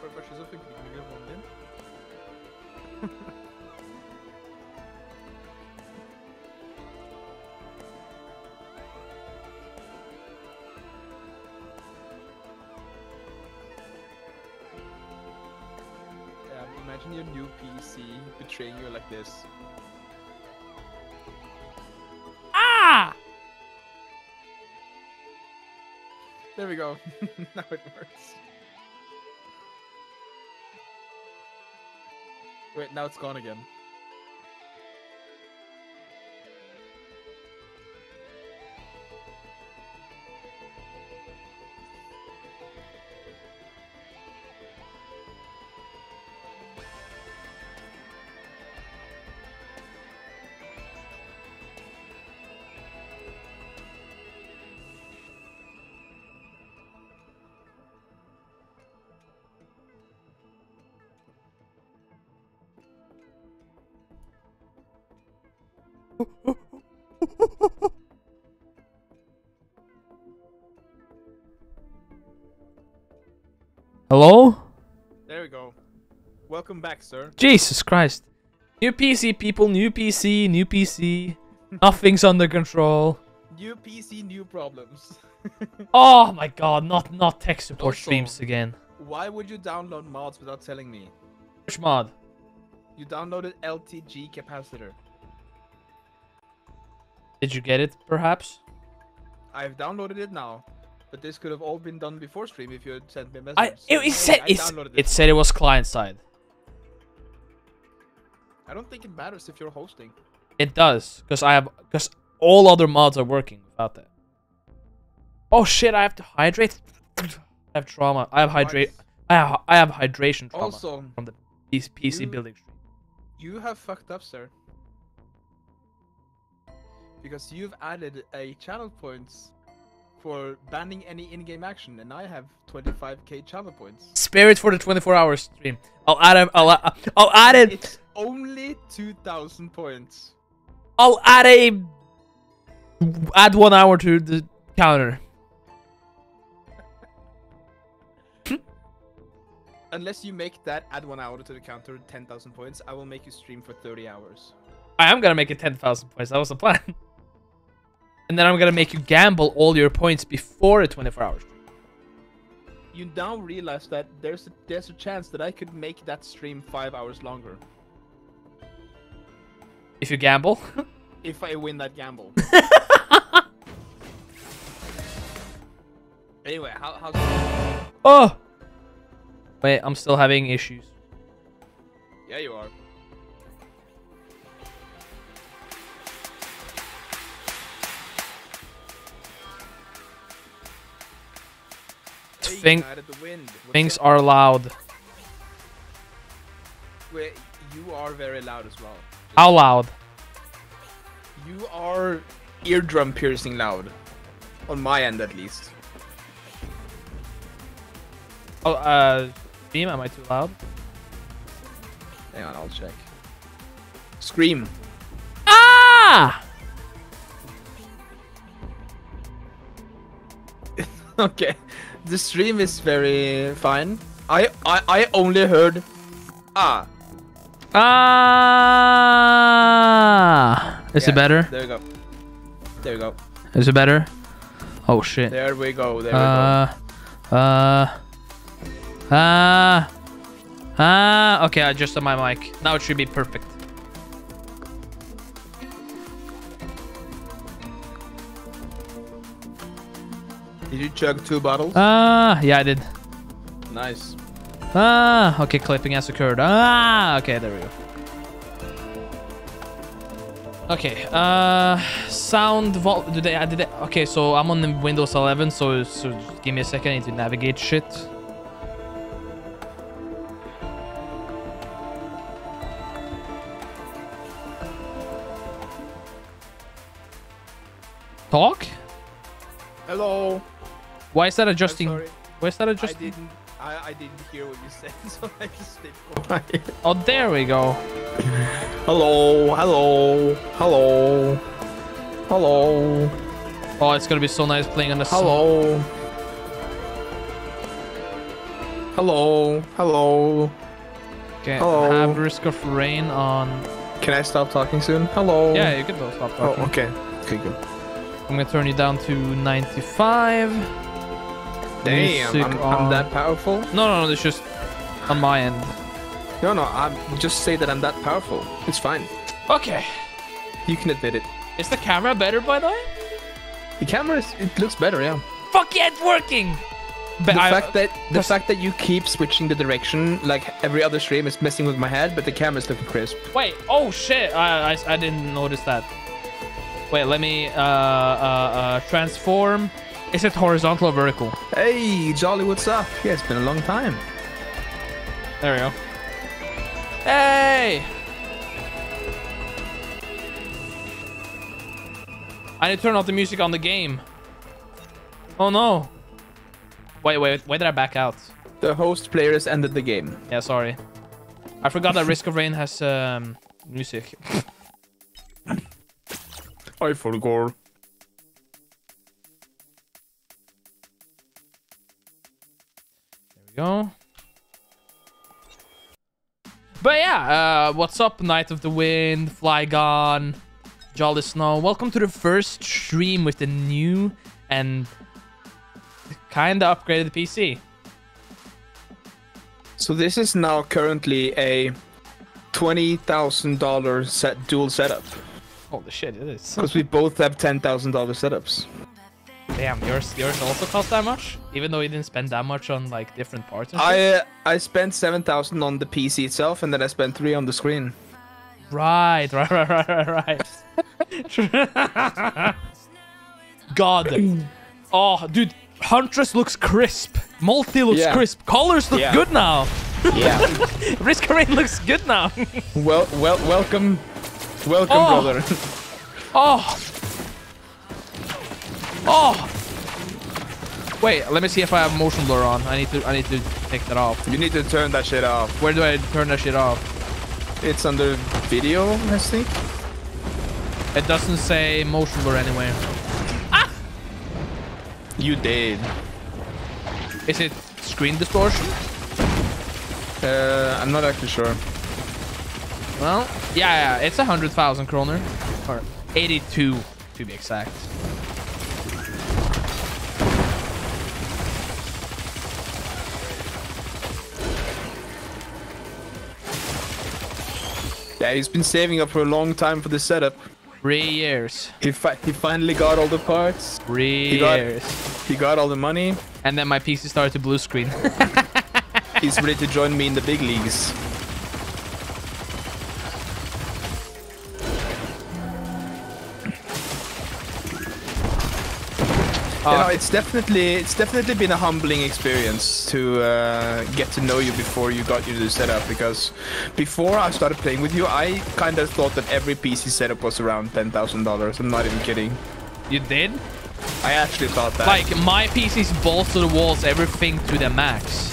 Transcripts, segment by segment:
Pode baixar isso, eu fico gravando dentro. Imagine your new PC betraying you like this. There we go. now it works. Wait, now it's gone again. Back, sir. Jesus Christ. New PC, people. New PC, new PC. Nothing's under control. New PC, new problems. Oh my god, not not tech support Also- streams again. Why would you download mods without telling me? Which mod? You downloaded LTG capacitor. Did you get it, perhaps? I've downloaded it now, but this could have all been done before stream if you had sent me a message. I So, it, hey, it said I it's, it said it was client side. I don't think it matters if you're hosting. It does, cause I have, cause all other mods are working without that. Oh shit! I have to hydrate. I have trauma. I have hydrate. I have, I have hydration trauma Also, from the PC, PC you- building stream. you have fucked up, sir. Because you've added a channel points for banning any in-game action, and I have 25k channel points. Spare it for the 24 hour stream. I'll add a, I'll, I'll add it. It's only 2,000 points. I'll add a add one hour to the counter. Unless you make that add one hour to the counter 10,000 points, I will make you stream for 30 hours. I am gonna make it 10,000 points. That was the plan. And then I'm gonna make you gamble all your points before a 24 hours. You now realize that there's a, there's a chance that I could make that stream five hours longer If you gamble. if I win that gamble. anyway, how, how's oh! Wait, I'm still having issues. Yeah, you are. Hey, Thing- United the wind. What's Things are loud. Wait, you are very loud as well. How loud? You are eardrum piercing loud. On my end, at least. Oh, uh, Beam, am I too loud? Hang on, I'll check. Scream. Ah! okay, the stream is very fine. I I, I only heard ah. Ah! Is Yeah, it better? There we go. There we go. Is it better? Oh shit. There we go. There we Uh, uh, ah, ah. Okay, I adjusted my mic. Now it should be perfect. Did you chug two bottles? Ah, yeah, I did. nice. Ah, okay, clipping has occurred. Ah, okay, there we go. Okay, uh, sound vol. Do they? I did they? Okay, so I'm on the Windows 11, so so give me a second. I need to navigate shit. Talk? Hello. Why is that adjusting? sorry. Why is that I adjusting? didn't. I, I didn't hear what you said, so I just stayed quiet. Oh, there we go. Hello. Hello. Hello. Hello. Oh, it's gonna be so nice playing on the. s- Hello. Hello. Hello. Okay, Hello. have risk of rain on. Can I stop talking soon? Hello. Yeah, you can both stop Oh, talking. okay. Okay, good. I'm gonna turn you down to 95. Damn, Music I'm, on- I'm that powerful? No, no, no, it's just on my end. No, no, I'm just say that I'm that powerful. It's fine. Okay. You can admit it. Is the camera better, by the way? The camera, is, it looks better, yeah. Fuck yeah, it's working! But the I- fact that the fact that you keep switching the direction, like every other stream, is messing with my head, but the camera's looking crisp. Wait, oh shit, I, I, I didn't notice that. Wait, let me uh, uh, uh, transform. Is it horizontal or vertical? Hey, Jolly, what's up? Yeah, it's been a long time. There we go. Hey! I need to turn off the music on the game. Oh no. Wait, wait, why did I back out? The host players ended the game. Yeah, sorry. I forgot that Risk of Rain has um, music. I forgot. Go. But yeah, uh, what's up, Knight of the Wind, Flygon, Jolly Snow? Welcome to the first stream with the new and kinda upgraded PC. So this is now currently a twenty thousand dollar set dual setup Holy shit, it is. because we both have ten thousand dollar setups. Damn, yours yours also cost that much? Even though you didn't spend that much on like different parts? I uh, I spent seven thousand on the PC itself, and then I spent three on the screen. Right, right, right, right, right, right. God. Oh, dude, Huntress looks crisp. MUL-T looks Yeah. crisp. Colors look Yeah. good now. Yeah. Risk Rain looks good now. well, well, welcome, welcome, Oh. brother. oh. Oh. Wait, let me see if I have motion blur on. I need to I need to take that off. you need to turn that shit off. Where do I turn that shit off? It's under video, I think. It doesn't say motion blur anywhere. Ah! You did. Is it screen distortion? Uh, I'm not actually sure. Well, yeah, yeah, it's a hundred thousand kroner, or eighty-two to be exact. Yeah, he's been saving up for a long time for this setup. Three years, He fi- he finally got all the parts. three He got- years, He got all the money. and then my PC started to blue screen. He's ready to join me in the big leagues. You know, Uh, it's definitely it's definitely been a humbling experience to uh, get to know you before you got your new setup. Because before I started playing with you, I kind of thought that every PC setup was around ten thousand dollars. I'm not even kidding. you did? I actually thought that. Like my PC's balls to the walls, everything to the max.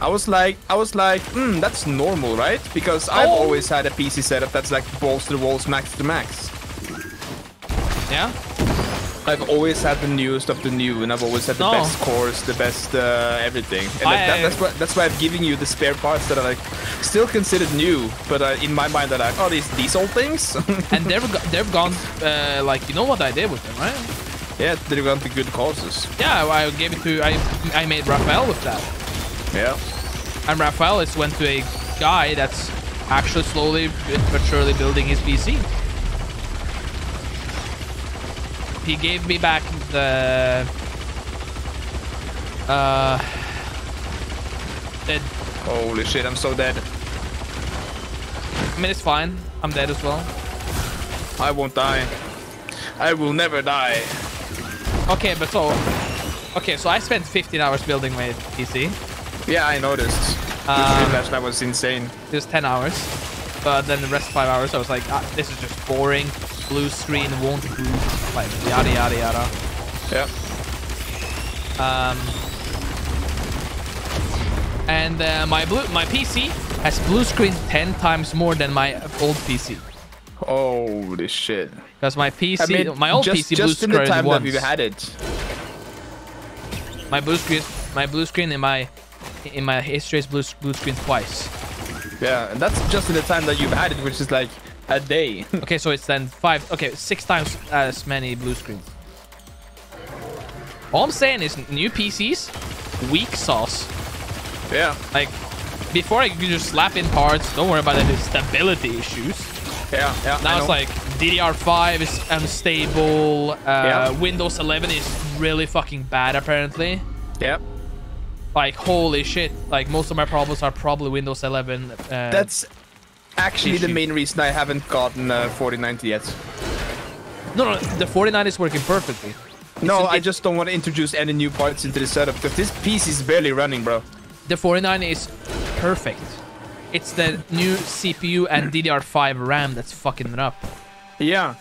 I was like, I was like, hmm, that's normal, right? Because I've Oh. always had a PC setup that's like balls to the walls, max to the max. Yeah. I've always had the newest of the new, and I've always had the No. best cores, the best uh, everything. And I- that, that's why that's why I've given you the spare parts that are like still considered new, but uh, in my mind they're like, oh, these these old things. And they've they've gone uh, like you know what I did with them, right? yeah, they've gone to good causes. Yeah, I gave it to I I made Raphael with that. Yeah. And Raphael is went to a guy that's actually slowly but surely building his PC. He gave me back the uh Holy shit, I'm so dead. I mean it's fine. I'm dead as well. I won't die. I will never die. Okay, but so okay, so I spent 15 hours building my PC. Yeah, I noticed. Um, last night was insane. It was 10 hours. But then the rest five hours, I was like, ah, this is just boring. Blue screen won't boot. Like, yada, yada, yada. Yeah. Um, and uh, my blue, my PC has blue screen 10 times more than my old PC. Holy shit. Because my PC, I mean, my old just, PC just blue in the time that once. we've had it. My blue screen, my blue screen in my in my history is blue blue screen twice. Yeah, and that's just in the time that you've had it, which is like a day. Okay, so it's then five. Okay, six times as many blue screens. All I'm saying is new PCs, weak sauce. yeah. Like before, I could just slap in parts. Don't worry about the stability issues. Yeah, yeah. Now I it's know. like DDR5 is unstable. Uh, Yeah. Windows 11 is really fucking bad apparently. Yeah. Like holy shit! Like most of my problems are probably Windows 11. Uh, That's actually the main reason I haven't gotten uh, 4090 yet. no, no. The 49 is working perfectly. No, It's- I just don't want to introduce any new parts into the setup because this piece is barely running, bro. The 49 is perfect. It's the new CPU and DDR5 RAM that's fucking it up. Yeah.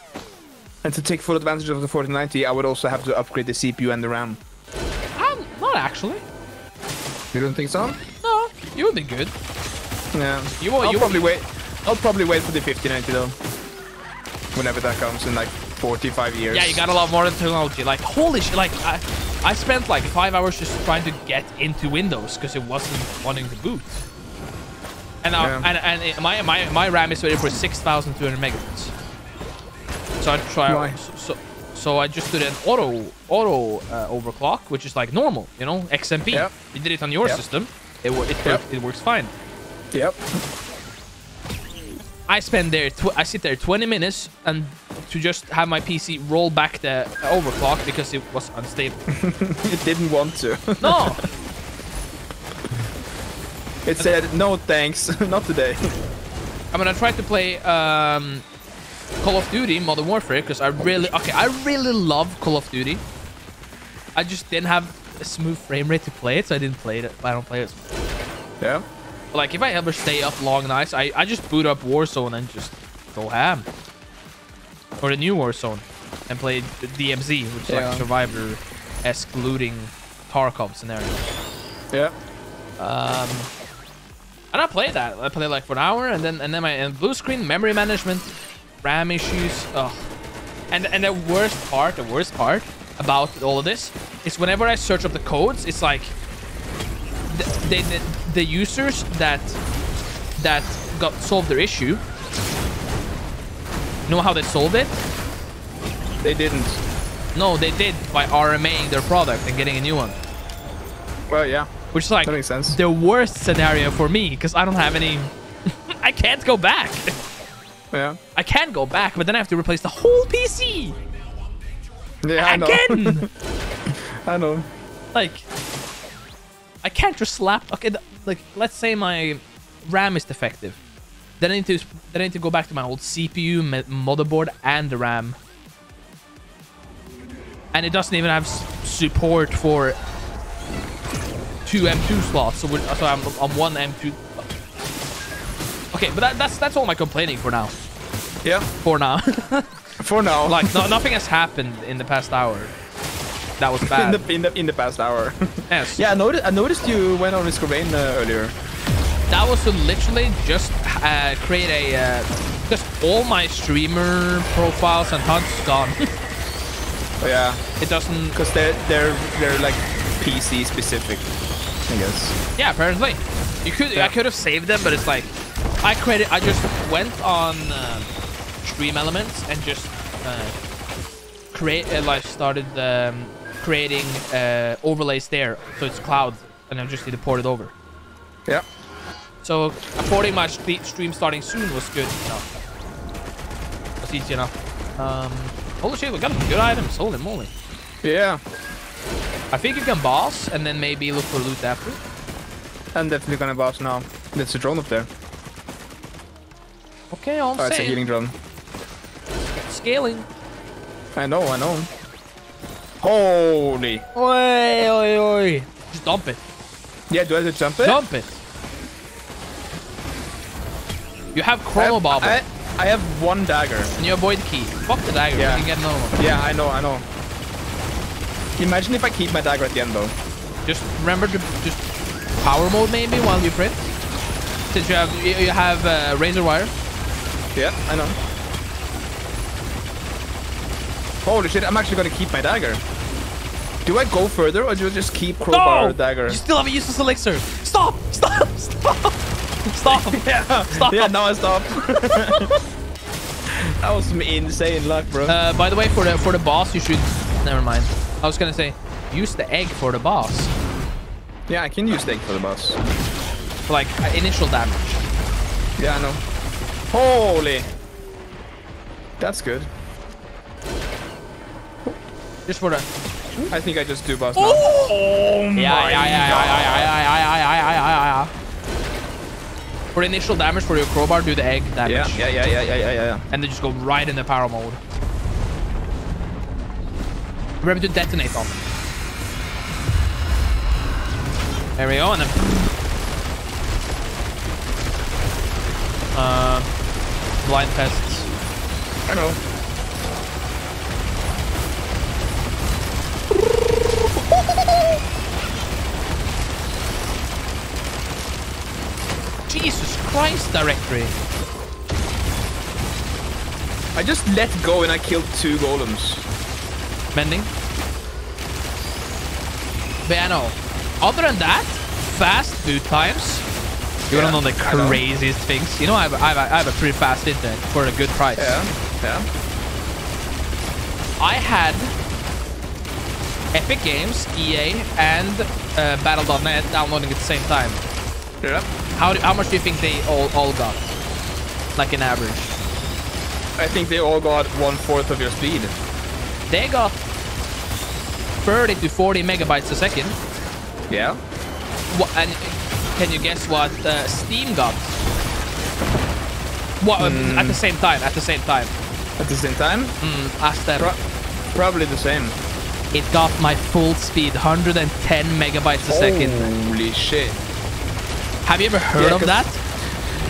And to take full advantage of the 4090, I would also have to upgrade the CPU and the RAM. Um, not actually. You don't think so? No, you would be good. Yeah. You will- I'll you- probably wait. I'll probably wait for the 5090 though. Whenever that comes in like 45 years. Yeah, you got a lot more than technology. Like, holy shit! Like, I, I spent like five hours just trying to get into Windows because it wasn't wanting to boot. And Yeah. and and it, my my my RAM is rated for 6,200 megahertz. So I try. Why? So, so so I just did an auto auto uh, overclock, which is like normal, you know, XMP. Yep. You did it on your Yep. system. It it, Yep. it works fine. Yep. I spend there. Tw- I sit there 20 minutes and to just have my PC roll back the overclock because it was unstable. it didn't want to. No. it said no thanks, not today. I'm gonna try to play um, Call of Duty Modern Warfare because I really okay. I really love Call of Duty. I just didn't have a smooth frame rate to play it, so I didn't play it. I don't play it. yeah. Like if I ever stay up long nights, I I just boot up Warzone and just go ham. Or the new Warzone, and play the DMZ, which is like Yeah. survivor-esque looting Tarkov scenario. Yeah. Um, and I play that. I play like for an hour, and then and then my and blue screen, memory management, RAM issues. Ugh. And and the worst part, the worst part about all of this is whenever I search up the codes, it's like the the, the, users that that got solved their issue. Know how they solved it? They didn't. No, they did by RMAing their product and getting a new one. Well, yeah. Which is like That makes sense. the worst scenario for me because I don't have any. I can't go back. Yeah. I can go back, but then I have to replace the whole PC Yeah, I know. I know. like, I can't just slap. Okay, like let's say my RAM is defective, then I need to then I need to go back to my old CPU, motherboard, and the RAM. And it doesn't even have support for two M2 slots, so, so I'm on one M2. Okay, but that, that's that's all my complaining for now. Yeah. For now, For now. like no, nothing has happened in the past hour. That was bad. in bad. the in the in the past hour. yes. yeah, I noticed. I noticed you went on Risk of Rain uh, earlier. That was to literally just uh, create a uh, because all my streamer profiles and hunts gone. Oh, yeah, it doesn't. because they're they're they're like PC specific. I guess. Yeah, apparently. You could. I could have saved them, but it's like I created. I just went on um, Stream Elements and just uh, create. Uh, like started um, creating uh, overlays there, so it's cloud, and I just need to port it over. Yeah. So porting my st- stream starting soon was good enough. Was easy enough. Um, holy shit, we got some good items. Holy moly. Yeah. I think you can boss and then maybe look for loot after. I'm definitely gonna boss now. There's a drone up there. Okay, I'm Oh, it's a healing drone. Scaling. I know. I know. Holy. Oi, oi, oi. Just dump it. Yeah. Do I have to jump it? Dump it. You have I Chronobauble I, I have one dagger. and you avoid the key. Fuck the dagger. Yeah. You can get another one. Yeah, I know. I know. Imagine if I keep my dagger at the end though. Just remember to just power mode maybe while you print. Since you have you you have uh, razor wire. Yeah, I know. Holy shit, I'm actually gonna keep my dagger. Do I go further or do I just keep crowbar or dagger? You still have a useless elixir. Stop Stop! Stop! Stop! Stop! Yeah, Stop. yeah. Now I stop. that was some insane luck, bro. Uh, by the way, for the for the boss, you should. Never mind. I was gonna say, use the egg for the boss, yeah, I can use the egg for the boss. for like uh, initial damage. Yeah, I know. Holy. That's good. Just for the. I think I just do boss now. Oh yeah, yeah, yeah, yeah, yeah, yeah, yeah, yeah, yeah, yeah, yeah, yeah. For initial damage for your crowbar, do the egg damage. Yeah, yeah, yeah, yeah, yeah, yeah, yeah. And then just go right into power mode. Remember to detonate on them. There we go, and then... Uh, blind tests. I know. Jesus Christ, directory. I just let go and I killed two golems. Bending. But no. Other than that, fast boot times. You wanna Yeah, know the I craziest things? You know, I have, I have, I have a pretty fast internet for a good price. Yeah, yeah. I had Epic Games, EA, and uh, Battle.net downloading at the same time. Yeah. How, do, how much do you think they all, all got? Like an average? I think they all got one fourth of your speed. They got 30 to 40 megabytes a second. Yeah. What, and can you guess what uh, Steam got? What Hmm. at the same time? At the same time, At the same time, mm, ask them. pro- probably the same. It got my full speed, 110 megabytes a second. Holy shit. Have you ever heard Yeah, of that?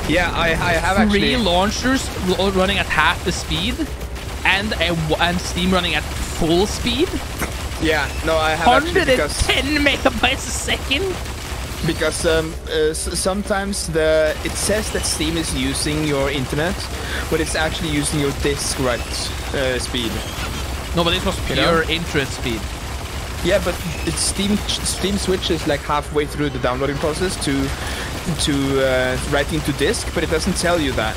Yeah, I, I have Three actually. launchers running at half the speed, and a, and Steam running at full speed. Yeah, no, I have actually 110 because megabytes a second. because um, uh, sometimes the it says that Steam is using your internet, but it's actually using your disk write uh, speed. No, but this was You pure know? internet speed. Yeah, but it's Steam Steam switches like halfway through the downloading process to to uh, writing to disk, but it doesn't tell you that.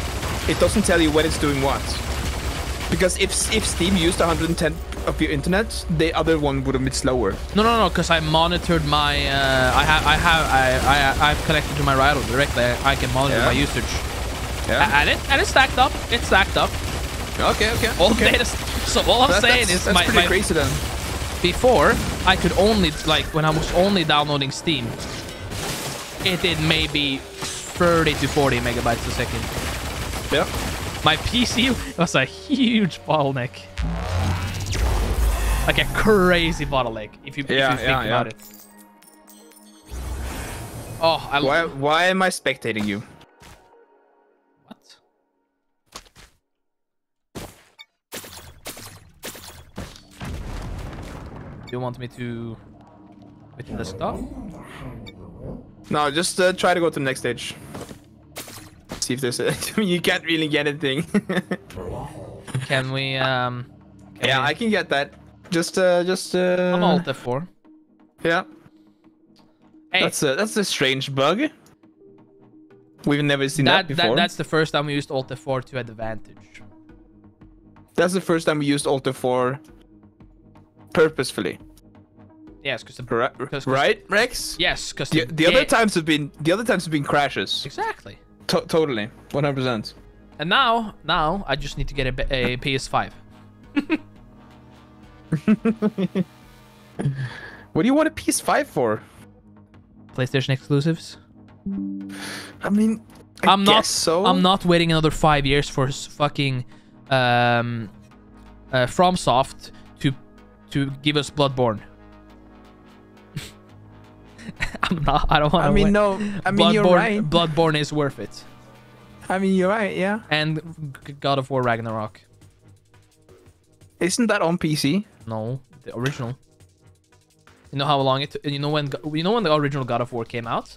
It doesn't tell you when it's doing what. Because if if Steam used 110 of your internet, the other one would have been slower. No, no, no, because I monitored my. Uh, I have, I have, I, I, I've connected to my router directly. I, I can monitor Yeah. my usage, Yeah. and it, and it's stacked up. It's stacked up. Okay. Okay. All okay. data. So all I'm That- saying that's, is that's my, pretty my crazy then. Before I could only like when I was only downloading Steam, it did maybe 30 to 40 megabytes a second. Yeah. My PC was a huge bottleneck. Like a crazy bottleneck, if you, Yeah, if you think yeah, about yeah. it. Oh, I Why why am I spectating you? Do you want me to quit the stop? No, just uh, try to go to the next stage. See if there's a. I mean, you can't really get anything. Can we um can yeah, we- I can get that. Just uh, just uh. I'm alt F4. Yeah. Hey, That's a that's a strange bug. We've never seen that, that, before. that that's the first time we used alt F4 to advantage. That's the first time we used Alt 4 purposefully. Yes, because the Right, 'cause- right Rex? yes, because The, the other times have been the other times have been crashes. exactly. To- totally, 100%. And now now I just need to get a PS5. What do you want a PS5 for? PlayStation exclusives. I mean, I I'm not. so. I'm not waiting another five years for fucking um, uh, FromSoft to give us Bloodborne. I'm not. I don't want. I mean, no. I mean, Bloodborne, you're right. Bloodborne is worth it, I mean, you're right. Yeah. and God of War Ragnarok. Isn't that on PC? No, the original. You know how long it? You know when? You know when the original God of War came out?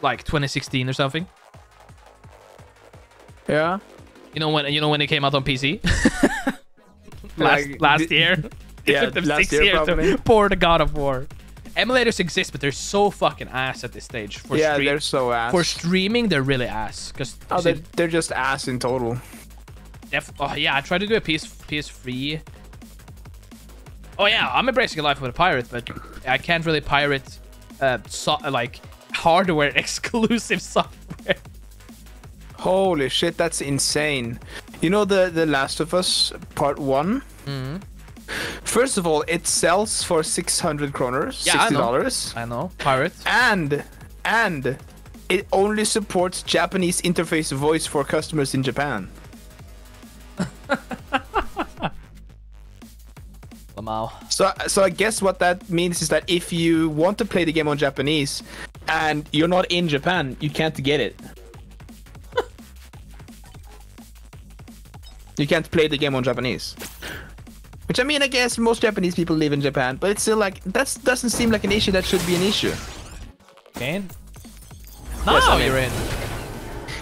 Like 2016 or something. Yeah. You know when? You know when it came out on PC? last Like, last year. It yeah, took them last six year years probably. to pour the God of War. emulators exist, but they're so fucking ass at this stage. For yeah, they're so ass. for streaming, they're really ass. Cause oh, they're, they're just ass in total. def- oh yeah, I tried to do a PS PS3. Oh yeah, I'm embracing a life with a pirate, but I can't really pirate uh so- like hardware exclusive software. Holy shit, that's insane. You know the the Last of Us Part One. Mm-hmm. First of all, it sells for six hundred kroners, Yeah, sixty dollars, I know, pirate. and and it only supports Japanese interface voice for customers in Japan. So, so I guess what that means is that if you want to play the game on Japanese and you're not in Japan, you can't get it. You can't play the game on Japanese. Which I mean, I guess most Japanese people live in Japan, but it's still like that doesn't seem like an issue that should be an issue. Okay. Now Yes, I'm in. you're in.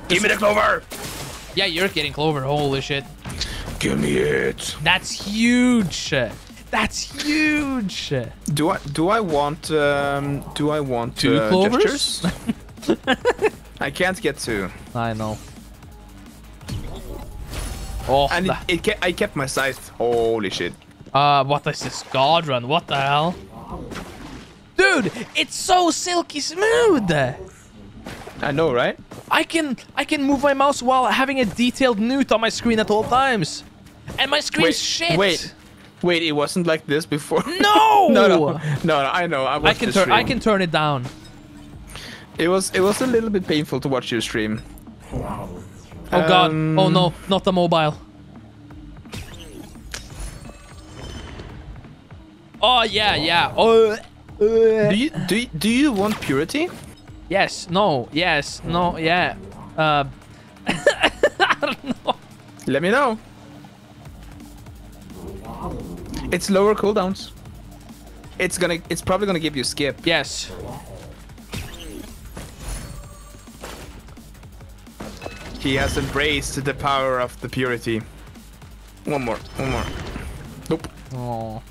Give me the clover. Yeah, you're getting clover. Holy shit. Give me it. That's huge. That's huge. Do I do I want um, do I want Two uh, clovers? I can't get two. I know. Oh, And it, it ke- I kept my scythe. Holy shit. uh, what is this god run? What the hell? Dude, it's so silky smooth. I know, right? I can I can move my mouse while having a detailed newt on my screen at all times. And my screen's Wait, shit. wait, wait! It wasn't like this before. No! no, no, no, no! I know. I, I can turn I can turn it down. It was it was a little bit painful to watch your stream. Oh god. Um, Oh no, not the mobile. Oh yeah, yeah. Oh. Do you do you, do you want purity? Yes. No. Yes. No. Yeah. Uh. Let me know. It's lower cooldowns. It's gonna. It's probably gonna give you skip. Yes. He has embraced the power of the purity. One more. One more. Nope. Oh.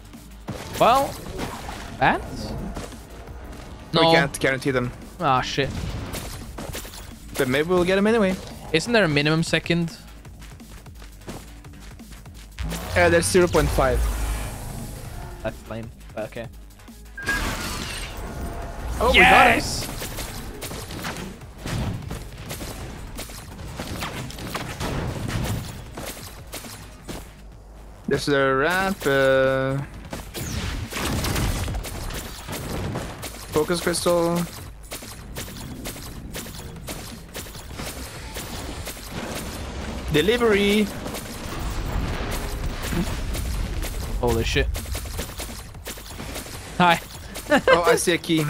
Well. Bats? No. We can't guarantee them, Ah shit. but maybe we'll get them anyway. Isn't there a minimum second? Uh, there's 0.5. That's lame. But okay. Oh, we got it. There's a ramp. Uh... Focus crystal. Delivery. Holy shit. Hi. oh, I see a key.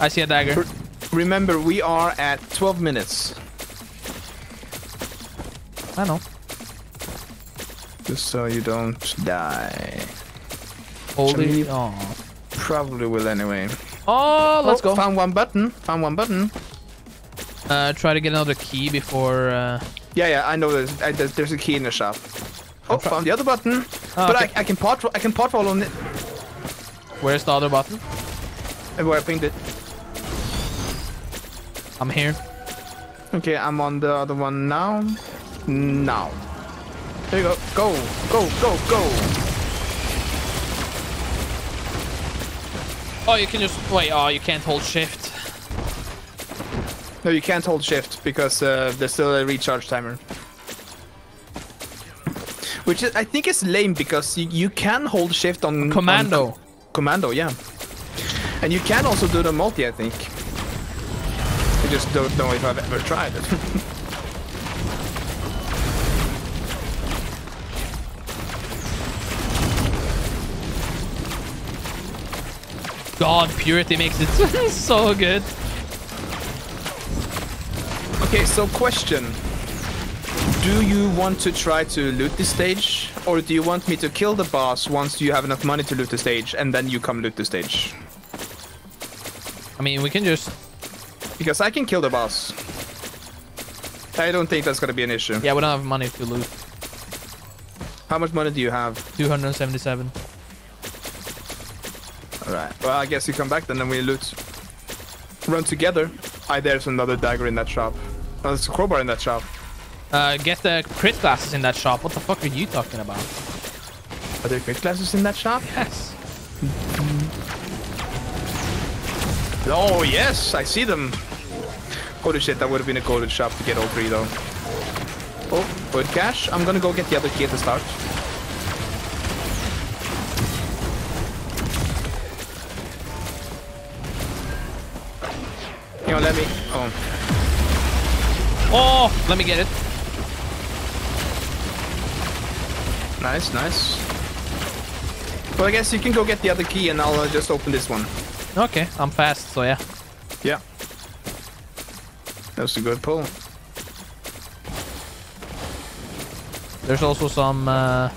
I see a dagger. Remember, we are at 12 minutes. I know. Just so you don't die. Shall Oh. Probably will anyway. Oh, let's Oh, go. Found one button. Found one button. Uh, try to get another key before. Uh... Yeah, yeah, I know there's, I, there's, there's a key in the shop. Oh, found the other button. Oh, but okay. I, I can pot I can pot roll on it. Where's the other button? uh, Where I pinged it. I'm here. Okay, I'm on the other one now. Now. There you go. Go, go, go, go. Oh, you can just wait. Oh, you can't hold shift. No, you can't hold shift because uh, there's still a recharge timer. Which is, I think is lame because you, you can hold shift on Commando. on commando, yeah. And you can also do the MUL-T, I think. I just don't know if I've ever tried it. God, purity makes it so good. okay, so question. Do you want to try to loot this stage? Or do you want me to kill the boss once you have enough money to loot the stage and then you come loot the stage? I mean, we can just. Because I can kill the boss. I don't think that's gonna be an issue. Yeah, we don't have money to loot. How much money do you have? 277. Alright. Well, I guess you come back then and we loot. Run together. I there's another dagger in that shop. Oh, there's a crowbar in that shop. Uh, get the crit glasses in that shop. What the fuck are you talking about? Are there crit glasses in that shop? Yes. Oh, yes, I see them. Holy shit, that would have been a golden shop to get all three, though. Oh, good cash. I'm gonna go get the other key at the start. You know, let me... Oh, Oh, let me get it. nice, nice. Well, I guess you can go get the other key and I'll uh, just open this one. Okay, I'm fast, so yeah. Yeah. That was a good pull. There's also some. Uh,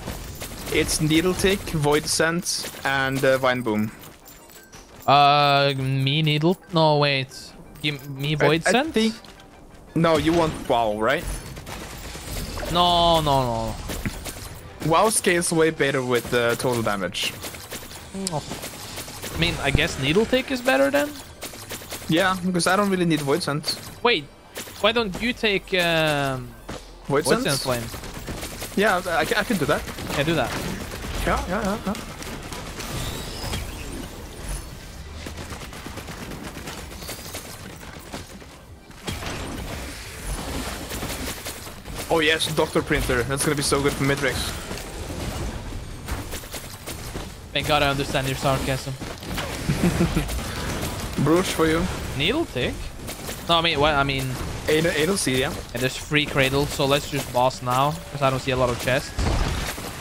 It's Needle Tick, Void Scent, and uh, Vine Boom. uh, me needle. No, wait. Give me void I, I think- No, you want WoW, right? No, no, no. WoW scales way better with uh, total damage. Oh. I mean, I guess needle tick is better then. Yeah, because I don't really need Void Scent. Wait, why don't you take um, Void, void Scent? scent flame? Yeah, I, I can do that. Yeah, do that. Yeah, yeah, yeah. yeah. Oh yes, Doctor Printer. That's gonna be so good for Mithrix. Thank God I understand your sarcasm. Bruce for you. Needle tick? No, I mean, what? I mean, Anal, anal seed, yeah. yeah, there's free cradle, so let's just boss now, because I don't see a lot of chests.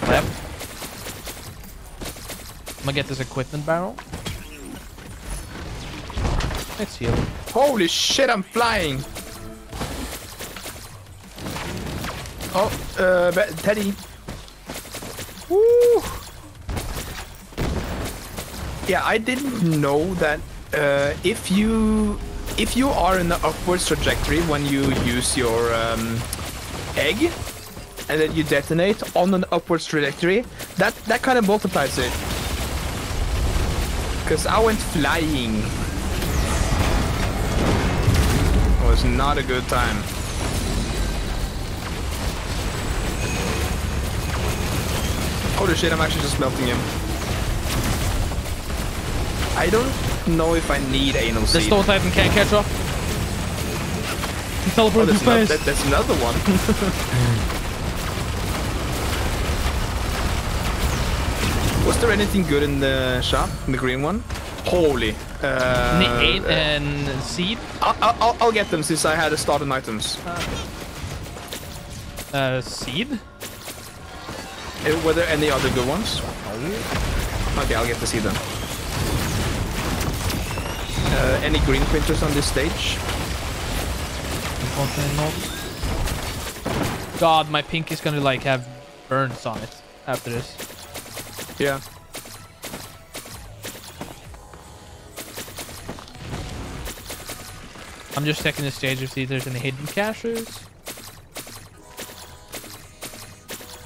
Yep. I'm gonna get this equipment barrel. Let's heal. Holy shit, I'm flying! Oh, uh, Teddy. Woo! Yeah, I didn't know that uh, if you if you are in the upwards trajectory when you use your um, egg and then you detonate on an upwards trajectory, that that kind of multiplies it. Cause I went flying. It was not a good time. Holy shit, I'm actually just melting him. I don't know if I need anal seed. The. Stone Titan can't catch up. He Oh, teleported to there's, ano- that- there's another one. Was there anything good in the shop? In the green one? Holy. Uh, eight and seed. I'll, I'll, I'll get them since I had a starting items. Uh, seed. Uh, Were there any other good ones? Okay, I'll get to see them. Uh, any green printers on this stage? Unfortunately not. God, my pink is gonna like have burns on it after this. Yeah. I'm just checking the stage to see if there's any hidden caches.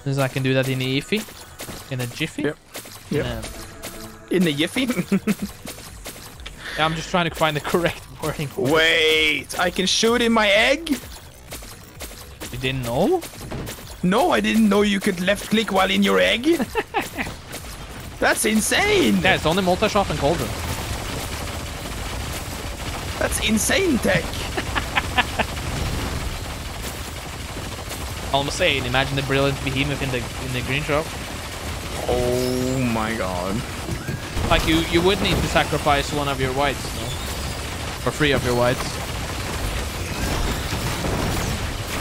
Since I can do that in a Iffy. In a jiffy. Yep. Yep. Yeah. In the Yiffy? Yeah, I'm just trying to find the correct wording. Wait, I can shoot in my egg? You didn't know? No, I didn't know you could left click while in your egg. That's insane. Yeah, it's only multi-shop and cauldron. That's insane tech. Almost saying, imagine the brilliant behemoth in the in the green shop. Oh my god. Like you, you would need to sacrifice one of your whites, no? Or three of your whites.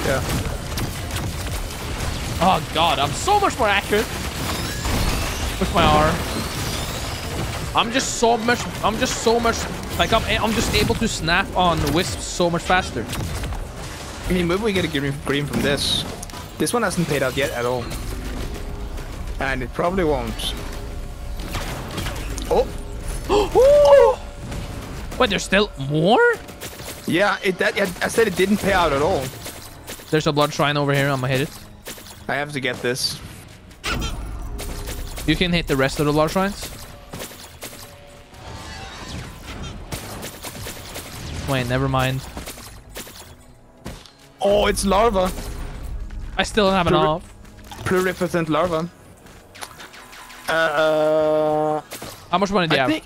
Yeah. Oh god, I'm so much more accurate with my R. I'm just so much. I'm just so much. Like I'm. I'm just able to snap on wisps so much faster. I mean, maybe we get a green, green from this. This one hasn't paid out yet at all. And it probably won't. Oh! oh! Wait, there's still more? Yeah, it, that, I said it didn't pay out at all. There's a blood shrine over here. I'm gonna hit it. I have to get this. You can hit the rest of the blood shrines. Wait, never mind. Oh, it's larva. I still don't have Prove it. enough. Pluripotent larva. Uh, How much money do you I have? think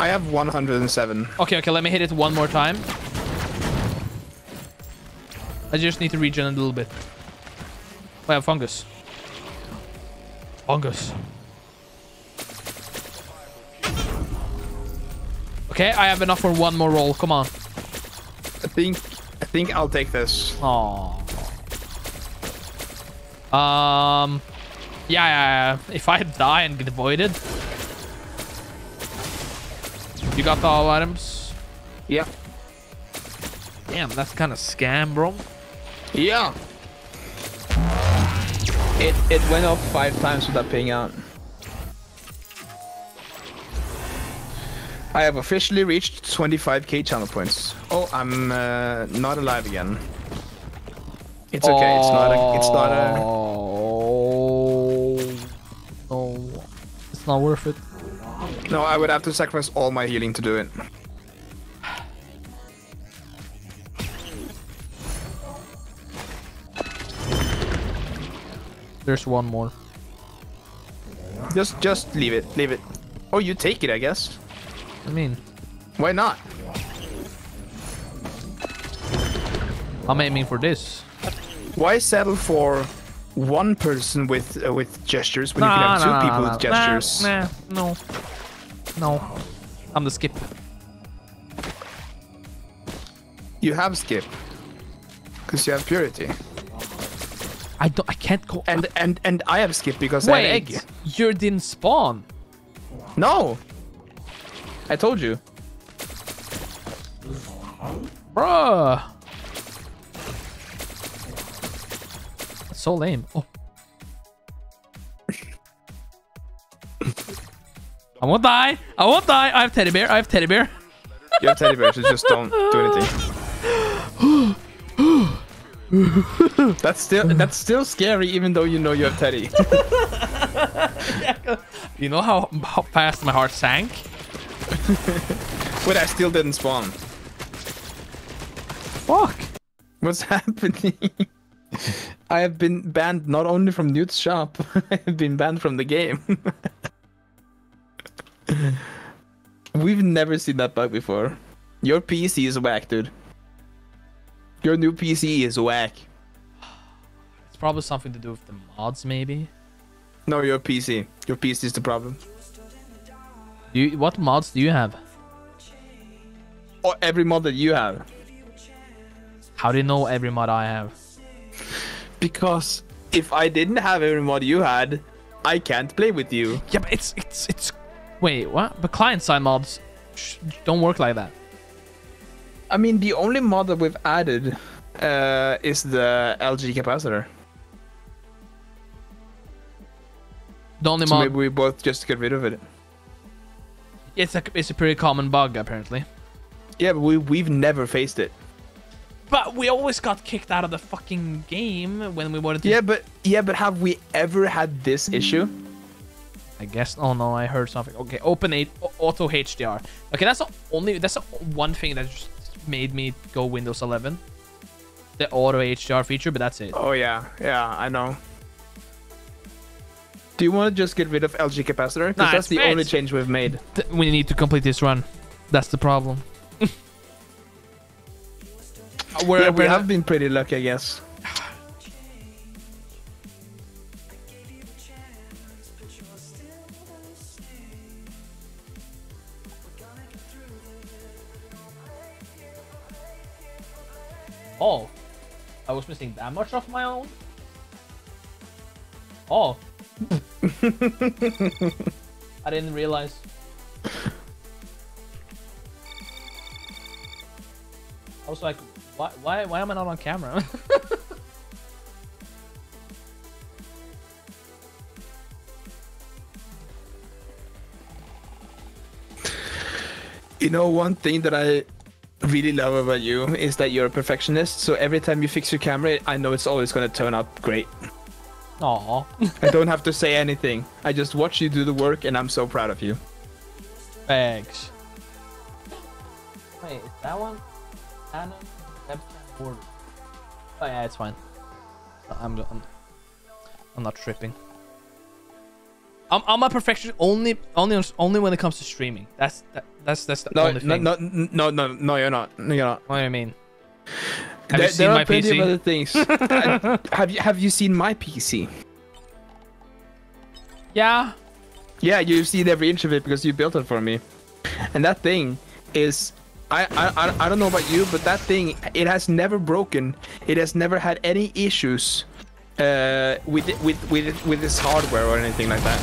I have 107. Okay, okay, let me hit it one more time. I just need to regen a little bit. Oh, I have fungus. Fungus. Okay, I have enough for one more roll. Come on. I think I think I'll take this. Oh. Um. Yeah, yeah, yeah. If I die and get voided. You got all items? Yeah. Damn, that's kind of scam, bro. Yeah. It it went up five times without paying out. I have officially reached 25k channel points. Oh, I'm uh, not alive again. It's okay. It's not a. It's not a. Oh. No. It's not worth it. No, I would have to sacrifice all my healing to do it. There's one more. Just just leave it. Leave it. Oh, you take it, I guess. I mean, Why not? I'm aiming for this. Why settle for one person with uh, with gestures when you can have two people with gestures? Nah, nah, no. No. I'm the skip. You have skip. Because you have purity. I don't. I can't go. And and and I have skip because I have egg. Wait, you didn't spawn. No. I told you. Bruh. So lame. Oh. I won't die. I won't die. I have teddy bear. I have teddy bear. You have teddy bear, so just don't do anything. that's still that's still scary even though you know you have teddy. You know how, how fast my heart sank? but I still didn't spawn. Fuck. What's happening? I have been banned not only from Newt's shop, I have been banned from the game. We've never seen that bug before. Your PC is whack, dude. Your new PC is whack. It's probably something to do with the mods, maybe. No, your PC. Your PC is the problem. You, what mods do you have? Or every mod that you have. How do you know every mod I have? Because if I didn't have every mod you had, I can't play with you. Yeah, but it's it's it's. Wait, what? But client side mods sh- don't work like that. I mean, the only mod that we've added uh, is the LG capacitor. The only So mod. maybe we both just get rid of it. It's a it's a pretty common bug apparently. Yeah, but we we've never faced it. But we always got kicked out of the fucking game when we wanted to. Yeah, but yeah, but have we ever had this issue? I guess. Oh no, I heard something. Okay, open a auto HDR. Okay, that's the only. That's the one thing that just made me go Windows 11. The auto HDR feature, but that's it. Oh yeah, yeah, I know. Do you want to just get rid of LG capacitor? Because Nah, that's the fine. only change we've made. We need to complete this run. That's the problem. We're, yeah, we we're- have been pretty lucky, I guess. Oh, I was missing that much of my own. Oh, I didn't realize. I was like, why, why, why am I not on camera? You know, one thing that I really love about you is that you're a perfectionist. So every time you fix your camera, I know it's always going to turn out great. Aw. I don't have to say anything. I just watch you do the work, and I'm so proud of you. Thanks. Wait, is that one? Canon, webcam. Oh yeah, it's fine. I'm I'm, I'm not tripping. I'm I'm a perfectionist only only only when it comes to streaming. That's that, that's that's the No, only no, thing. no, no, no, no, no you're not. No, you're not. What do you mean? Have there, you seen there my are plenty PC? of other things. Uh, have you have you seen my PC? Yeah. Yeah, you've seen every inch of it because you built it for me. And that thing is I, I I- don't know about you, but that thing it has never broken. It has never had any issues uh, with it- with with it- with this hardware or anything like that.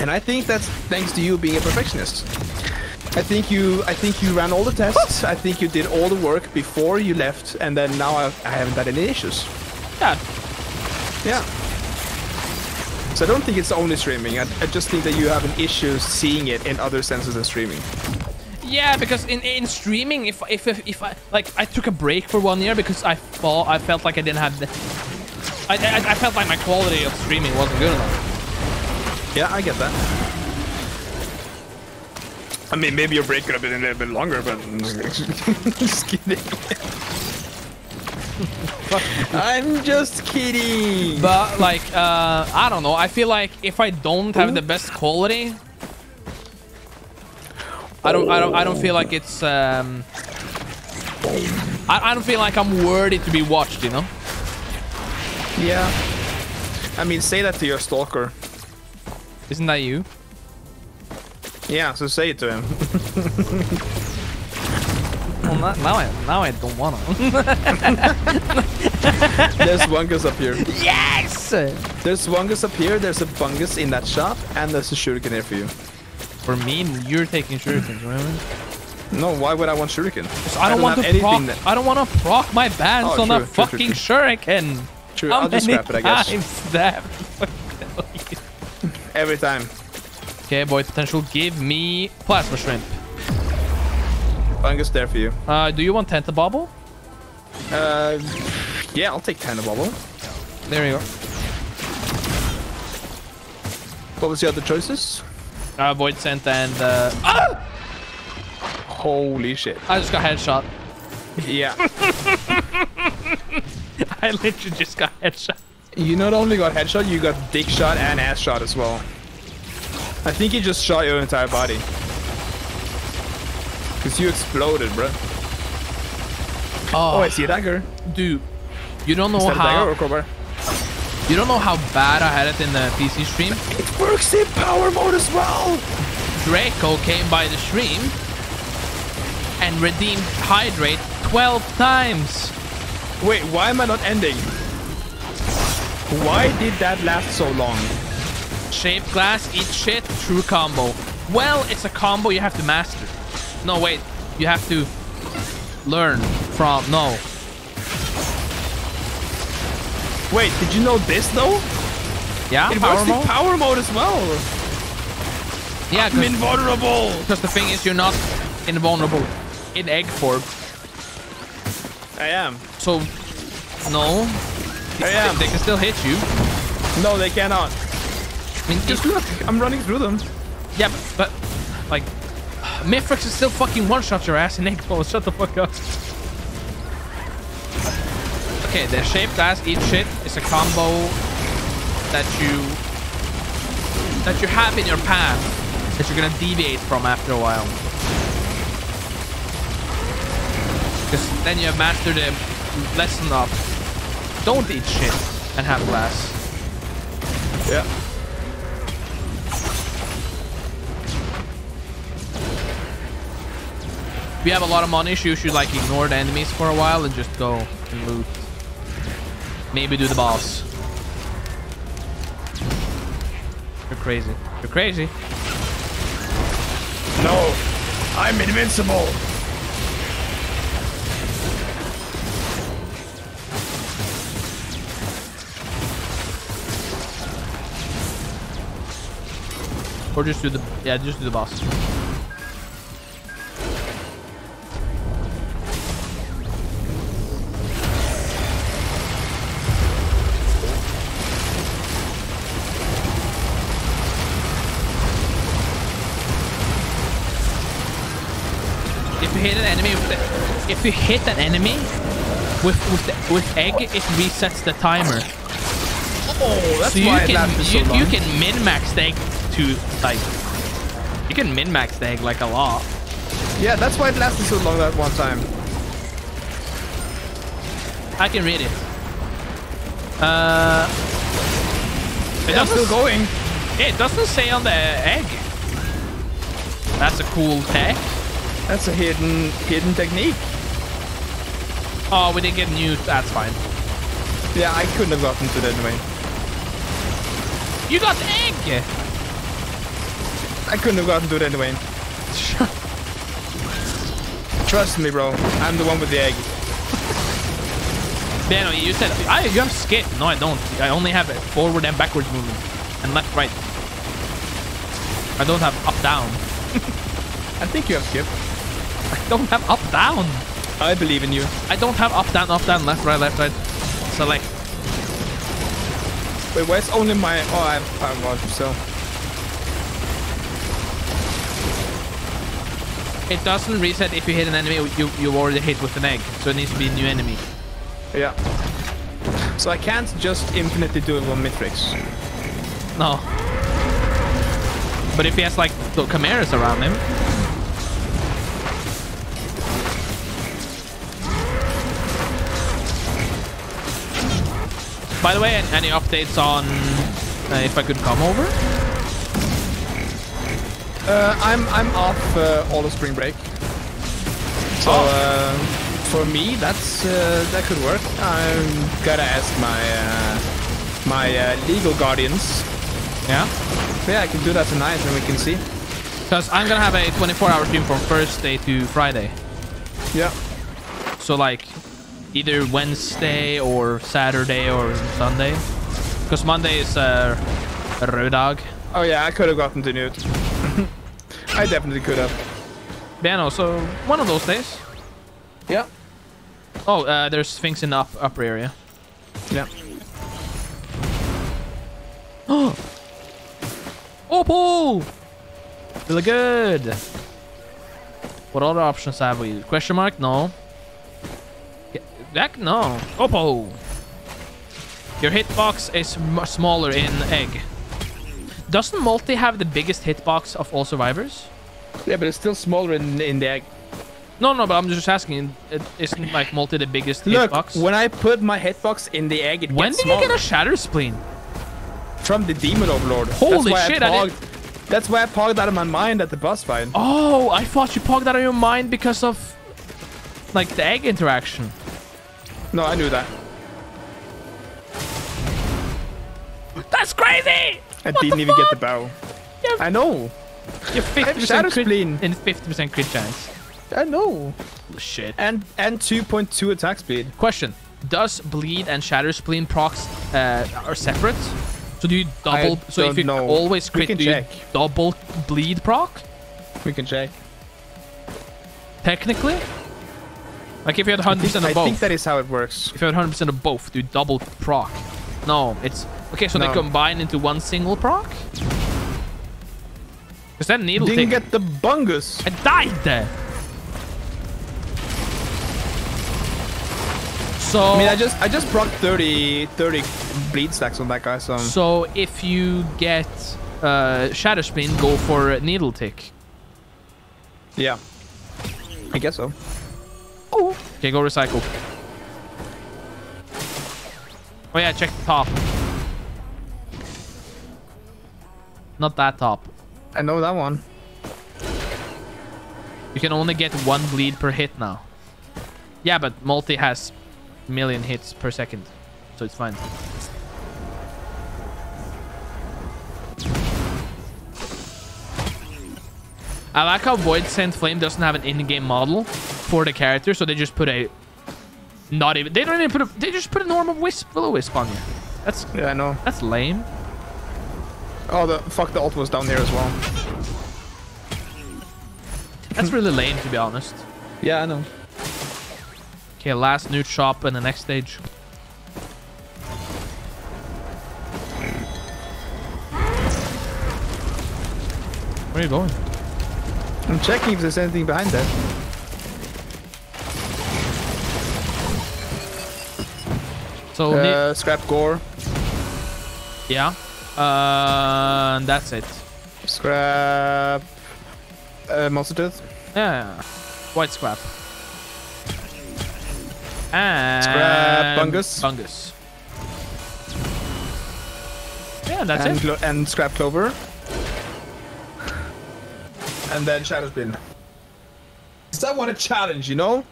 And I think that's thanks to you being a perfectionist. I think you I think you ran all the tests. I think you did all the work before you left, and then now I, I haven't had any issues. Yeah. Yeah. So I don't think it's only streaming. I, I just think that you have an issue seeing it in other senses than streaming. Yeah, because in, in streaming, if, if if if I like I took a break for one year because I thought I felt like I didn't have the I, I I felt like my quality of streaming wasn't good enough. Yeah, I get that. I mean, maybe your break could have been a little bit longer, but I'm just kidding. I'm just kidding. But like uh I don't know. I feel like if I don't have the best quality, I don't I don't I don't feel like it's um I, I don't feel like I'm worthy to be watched, you know? yeah. I mean, say that to your stalker. Isn't that you? Yeah, so say it to him. Well, not, now I now I don't wanna. There's Wungus up here. yes! There's Wungus up here. There's a Bungus in that shop, and there's a shuriken here for you. For me, you're taking shurikens, remember? No, why would I want shuriken? So I don't, want to anything proc. that- I don't want to proc my bands Oh, on true, a true, fucking true. shuriken. True, How I'll just scrap it, I guess. times that? Every time. okay, boy, potential. Give me plasma shrimp. Bungus there for you. Uh, do you want Tentabauble? Uh, yeah, I'll take Tentabauble. There you go. What was the other choices? Uh, Void Scent and uh, ah! Holy shit. I just got headshot. Yeah. I literally just got headshot. you not only got headshot, you got dick shot and ass shot as well. I think he just shot your entire body. Cause you exploded, bro. Oh, Oh, I see a dagger. dude, you don't know Is that a dagger or how? You don't know how bad I had it in the PC stream. It works in power mode as well. Draco came by the stream and redeemed Hydrate 12 times. Wait, why am I not ending? Why did that last so long? Shape glass, eat shit, true combo. Well, it's a combo you have to master. No, wait, you have to learn from. No. Wait, did you know this though? Yeah, It power works mode? in power mode as well. Yeah, I'm invulnerable. because the thing is, you're not invulnerable in egg form. I am. So, no, I am. they can still hit you. No, they cannot. I mean, just look. I'm running through them. yeah, but, but like, Mithrix is still fucking one shot your ass in egg form. Shut the fuck up. Okay, the shape glass eat shit is a combo that you that you have in your path that you're gonna deviate from after a while. Because then you have mastered the lesson of don't eat shit and have glass. Yeah. If you have a lot of money, you should like ignore the enemies for a while and just go and loot. Maybe do the boss. You're crazy. You're crazy. No, I'm invincible. Or just do the yeah, just do the boss. If you hit an enemy with the, if you hit an enemy with with the, with egg, it resets the timer. Oh, that's So you why can so you, long. you can min max the egg to like you can min max the egg like a lot. Yeah, that's why it lasted so long that one time. I can read it. Uh, it Yeah, still going. It doesn't say on the egg. That's a cool tech. That's a hidden hidden technique. Oh, we didn't get new. That's fine. Yeah, I couldn't have gotten to that anyway. You got the egg. I couldn't have gotten to it anyway. Trust me, bro. I'm the one with the egg. Beno, you said I, you have skip. No, I don't. I only have a forward and backwards movement, and left, right. I don't have up, down. I think you have skip. I don't have up, down. I believe in you. I don't have up, down, up, down, left, right, left, right. Select. Wait, where's only my... Oh, I have power mod, so... It doesn't reset if you hit an enemy you you already hit with an egg, so it needs to be a new enemy. Yeah. So I can't just infinitely do it one Mithrix. No. But if he has like the chimeras around him, By the way, an- any updates on uh, if I could come over? Uh, I'm I'm off uh, all of spring break. So Oh. uh, for me, that's uh, that could work. I'm gotta ask my uh, my uh, legal guardians. Yeah. Yeah, I can do that tonight, and we can see. Because I'm gonna have a 24-hour stream from Thursday to Friday. Yeah. So like either Wednesday or Saturday or Sunday. Because Monday is uh, a røddag. Oh yeah, I could have gotten to Newt. I definitely could have. Bano, so one of those days. Yeah. Oh, uh, there's things in the up, upper area. Yeah. Oh! Opal! Really good. What other options have we? Question mark? No. That? No. Opal! Your hitbox is smaller in egg. Doesn't multi have the biggest hitbox of all survivors? Yeah, but it's still smaller in in the egg. No, no, but I'm just asking. It isn't like multi the biggest Look, hitbox? when I put my hitbox in the egg, it when did you get a shatter spleen? from the demon overlord. Holy that's why shit, I I didn't- That's why I pogged out of my mind at the boss fight. Oh, I thought you pogged out of your mind because of like the egg interaction. No, I knew that. That's crazy! I What didn't even get the fuck? bow. You're, I know. you're 50% shatter crit spleen. and 50% crit chance. I know. Shit. And and 2.2 attack speed. Question: Does bleed and shatter spleen procs uh, are separate? So do you double? I So if you know. always crit, do you double bleed proc? We can check. Technically, like if you had 100% of both. I think that is how it works. If you had 100% of both, do double proc? No, it's okay. So they combine into one single proc. Because that needle Didn't get the bungus. I died there. So, I mean, I just I just proc 30 30 bleed stacks on that guy. So so if you get uh, Shatterspleen, go for Needle Tick. yeah, I guess so. Okay, go recycle. Oh yeah, check the top. Not that top. I know that one. You can only get one bleed per hit now. Yeah, but multi has million hits per second, so it's fine. I like how Void Sent Flame doesn't have an in-game model for the character, so they just put a not even they don't even put a they just put a normal wisp will wisp on you. That's Yeah, I know. that's lame. Oh, the fuck, the ult was down there as well. That's really lame to be honest. Yeah, I know. Okay, last new shop in the next stage. Where are you going? I'm checking if there's anything behind that. So Uh, scrap gore. yeah, uh, and that's it. Scrap. Uh, monster tooth. Yeah, white scrap. And Scrap fungus. Fungus. Yeah, that's and, it. and scrap clover. And then Shatterspleen. Cause I want a challenge, you know?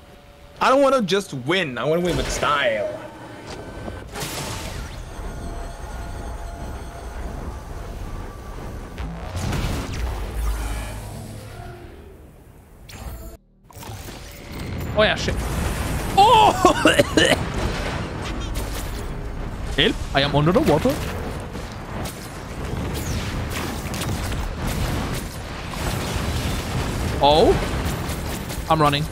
I don't want to just win. I want to win with style. Oh yeah, shit. Oh! Help! I am under the water. Oh! I'm running.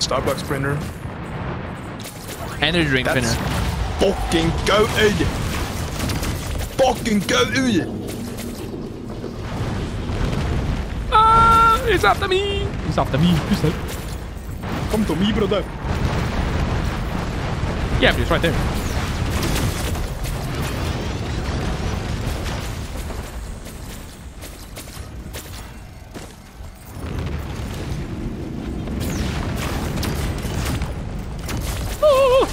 Starbucks printer. Energy drink That's spinner. fucking goated. Fucking goated. It's after me! It's after me. Who's that? Come to me, brother. Yeah, but it's right there. Oh!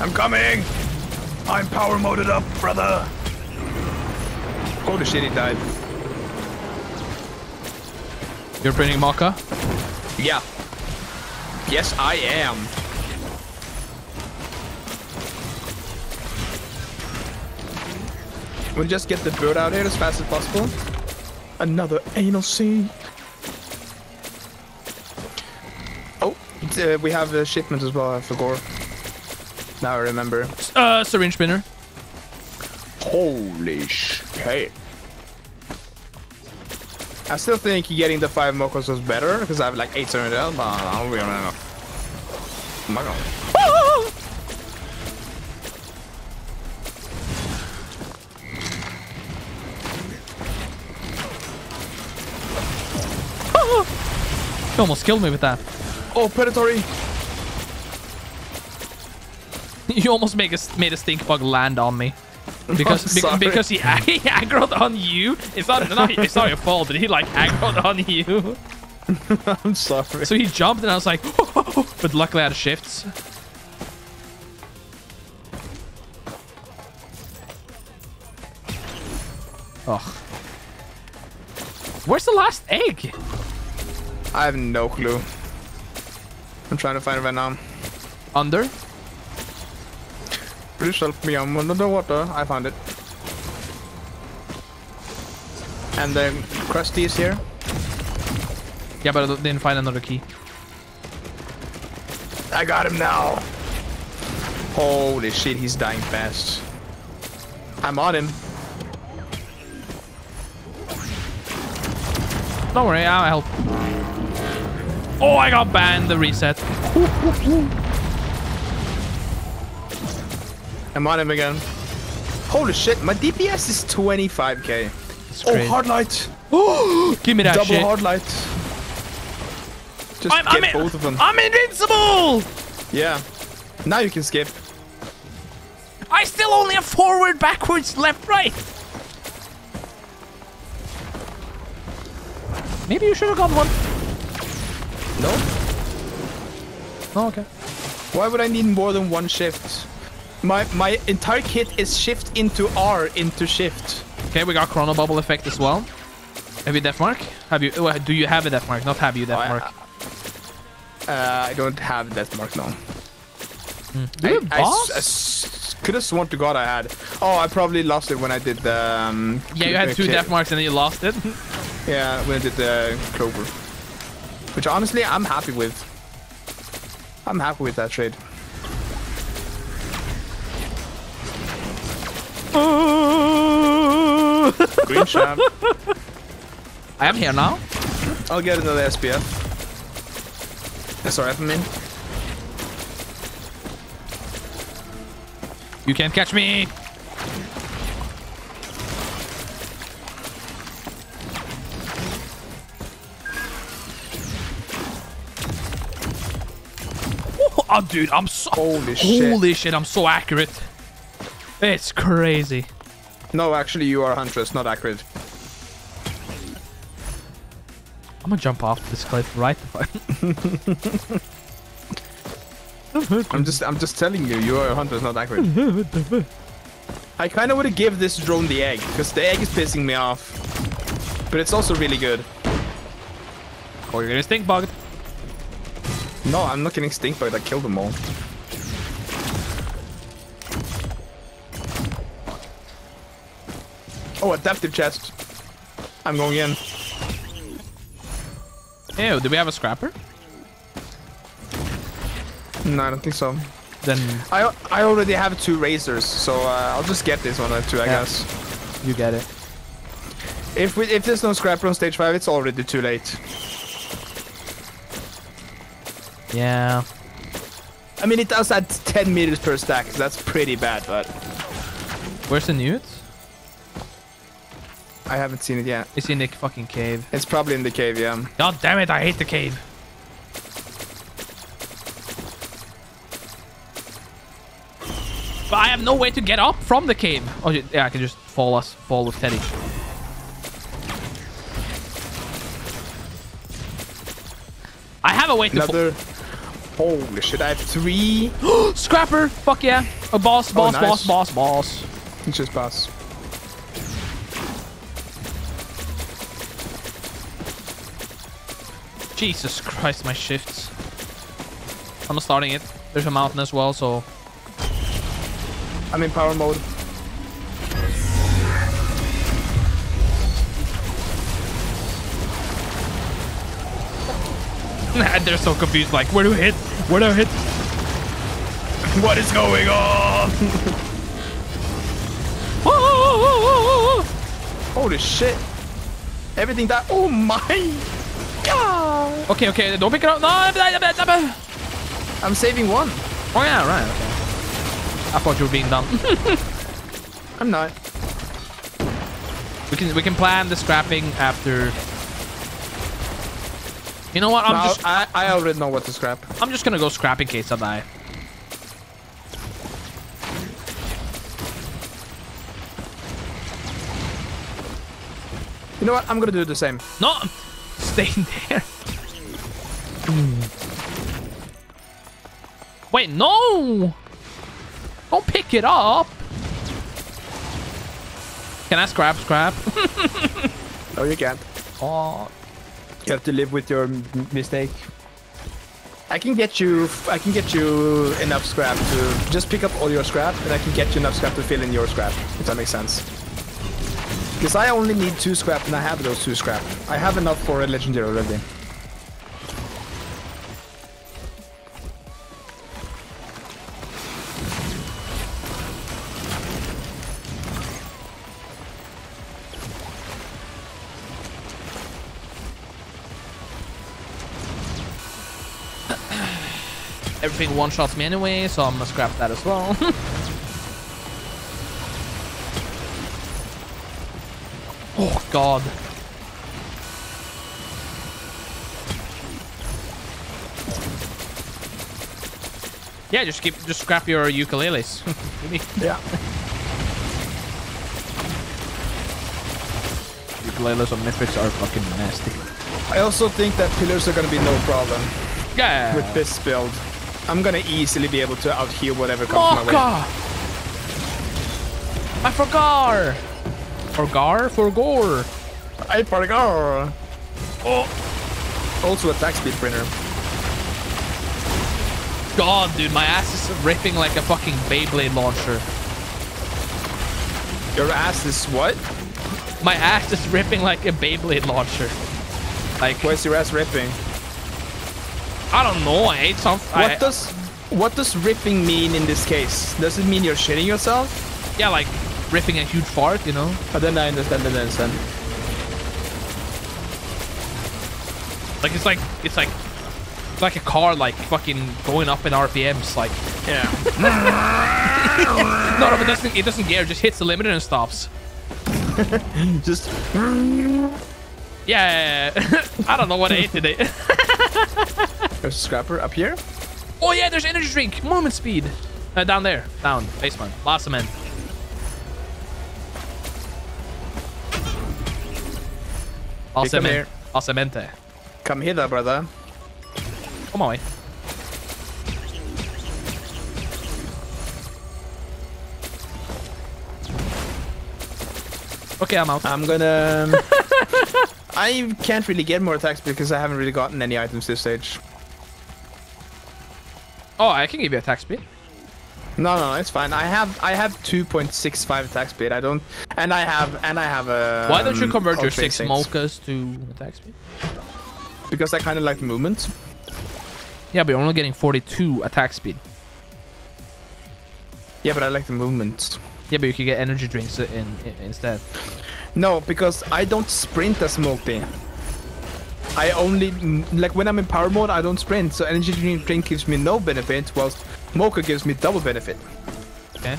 I'm coming. I'm power moded up, brother. Holy shit, he died. You're printing Mocha? Yeah. Yes, I am. We'll just get the bird out here as fast as possible. Another anal scene. Oh, uh, we have a shipment as well for Gore. Now I remember. Uh, syringe spinner. Holy shit. I still think getting the five Mokos was better because I have like 800 health, but I'll be honest. Oh my god. You almost killed me with that. Oh, predatory. You almost make a, made a stink bug land on me. Because sorry. because he, he aggroed on you. It's not, not it's not your fault, but he like aggroed on you. I'm sorry. So he jumped and I was like, but luckily I had shifts. Ugh. Where's the last egg? I have no clue. I'm trying to find it right now. Under? Please help me, I'm under the water. I found it. And the Krusty is here. Yeah, but I didn't find another key. I got him now. Holy shit, he's dying fast. I'm on him. Don't worry, I'll help. Oh, I got banned the reset. I'm on him again. Holy shit, my DPS is 25k. It's Oh, hard light. Give me that Double shit. hard light. Just I'm, get I'm, in- both of them. I'm invincible! yeah. Now you can skip. I still only have forward, backwards, left, right. Maybe you should have gone one. No? Oh, okay. Why would I need more than one shift? My my entire kit is shift into R into shift. Okay, we got Chronobauble effect as well. Have you death mark? Have you? well, Do you have a death mark? Not have you death I- mark. Uh, I don't have that mark now. Do you I, I I could have sworn to God I had. Oh, I probably lost it when I did the. Um, yeah, you had uh, two death marks and then you lost it. Yeah, when I did the clover. Which honestly, I'm happy with. I'm happy with that trade. Green shot. I am here now. I'll get another SPF. SRF, I mean. You can't catch me. Oh, Oh, dude, I'm so Holy shit. holy shit. I'm so accurate. It's crazy. No, actually, you are a Huntress, not accurate. I'm gonna jump off this cliff right. I'm just, I'm just telling you, you are a Huntress, not accurate. I kind of to give this drone the egg because the egg is pissing me off, but it's also really good. oh, you're gonna stink bug. No, I'm not getting stink bug. I killed them all. Oh, adaptive chest. I'm going in. Ew, do we have a scrapper? No, I don't think so. Then I I already have two razors, so uh, I'll just get this one or two, I Yeah. guess. you get it. If we if there's no scrapper on stage five, it's already too late. Yeah. I mean, it does add 10 meters per stack. So that's pretty bad, but Where's the newt? I haven't seen it yet. It's in the fucking cave. It's probably in the cave, yeah. God damn it, I hate the cave. But I have no way to get up from the cave. Oh, yeah, I can just fall us, fall with Teddy. I have a way to. Another. Holy shit! I have three. Scrapper! Fuck yeah! A boss, oh, boss, nice. boss, boss, boss. It's just pass. Jesus Christ, my shifts. I'm starting it. There's a mountain as well, so I'm in power mode. they're so confused. Like, where do I hit? Where do I hit? What is going on? Holy shit! Everything that. Oh my Okay, okay, don't pick it up. No, I'm saving one. Oh yeah, right. Okay. I thought you were being dumb. I'm not. we can we can plan the scrapping after. You know what? I'm No, just I, I already know what to scrap. I'm just gonna go scrap in case I die. You know what? I'm gonna do the same. No, staying there. Wait, no! Don't pick it up. Can I scrap, scrap? No, you can't. oh, You have to live with your m- mistake. I can get you. I can get you enough scrap to just pick up all your scrap, and I can get you enough scrap to fill in your scrap. If that makes sense. Because I only need two scrap, and I have those two scrap. I have enough for a legendary already. everything one-shots me anyway, so I'm gonna scrap that as well. oh, God. Yeah, just keep, just scrap your ukuleles. Yeah. ukuleles on Mithrix are fucking nasty. I also think that pillars are gonna be no problem Yeah. with this build. I'm gonna easily be able to out heal whatever comes my way. Mocha! I forgot! Forgar? Forgore! I forgot. Oh. Also attack speed printer. God, dude, my ass is ripping like a fucking Beyblade launcher. Your ass is what? My ass is ripping like a Beyblade launcher. Like, Where's your ass ripping? I don't know, I ate something. What does what does ripping mean in this case? Does it mean you're shitting yourself? Yeah, like ripping a huge fart, you know? But then I understand. Then I understand. Like, it's like, it's like, it's like a car, like, fucking going up in RPMs, like. Yeah. No, no, but it doesn't, it doesn't gear, it just hits the limiter and stops. Just Yeah, I don't know what I ate today. there's a scrapper up here. Oh yeah, there's energy drink. Movement speed. Uh, down there. Down. Basement. La cement. La Hey, come cement. here. Cemente. Come hither, brother. Come on. Okay, I'm out. I'm gonna. um, I can't really get more attacks because I haven't really gotten any items this stage. Oh, I can give you attack speed. No, no, it's fine. I have I have 2.65 attack speed. I don't, and I have and I have a. Why don't you convert your six mochas to attack speed? Because I kind of like movement. Yeah, but you're only getting 42 attack speed. Yeah, but I like the movement. Yeah, but you could get energy drinks in, in instead. No, because I don't sprint as MUL-T. I only like when I'm in power mode, I don't sprint. So energy drink, drink gives me no benefit, whilst Mocha gives me double benefit. Okay.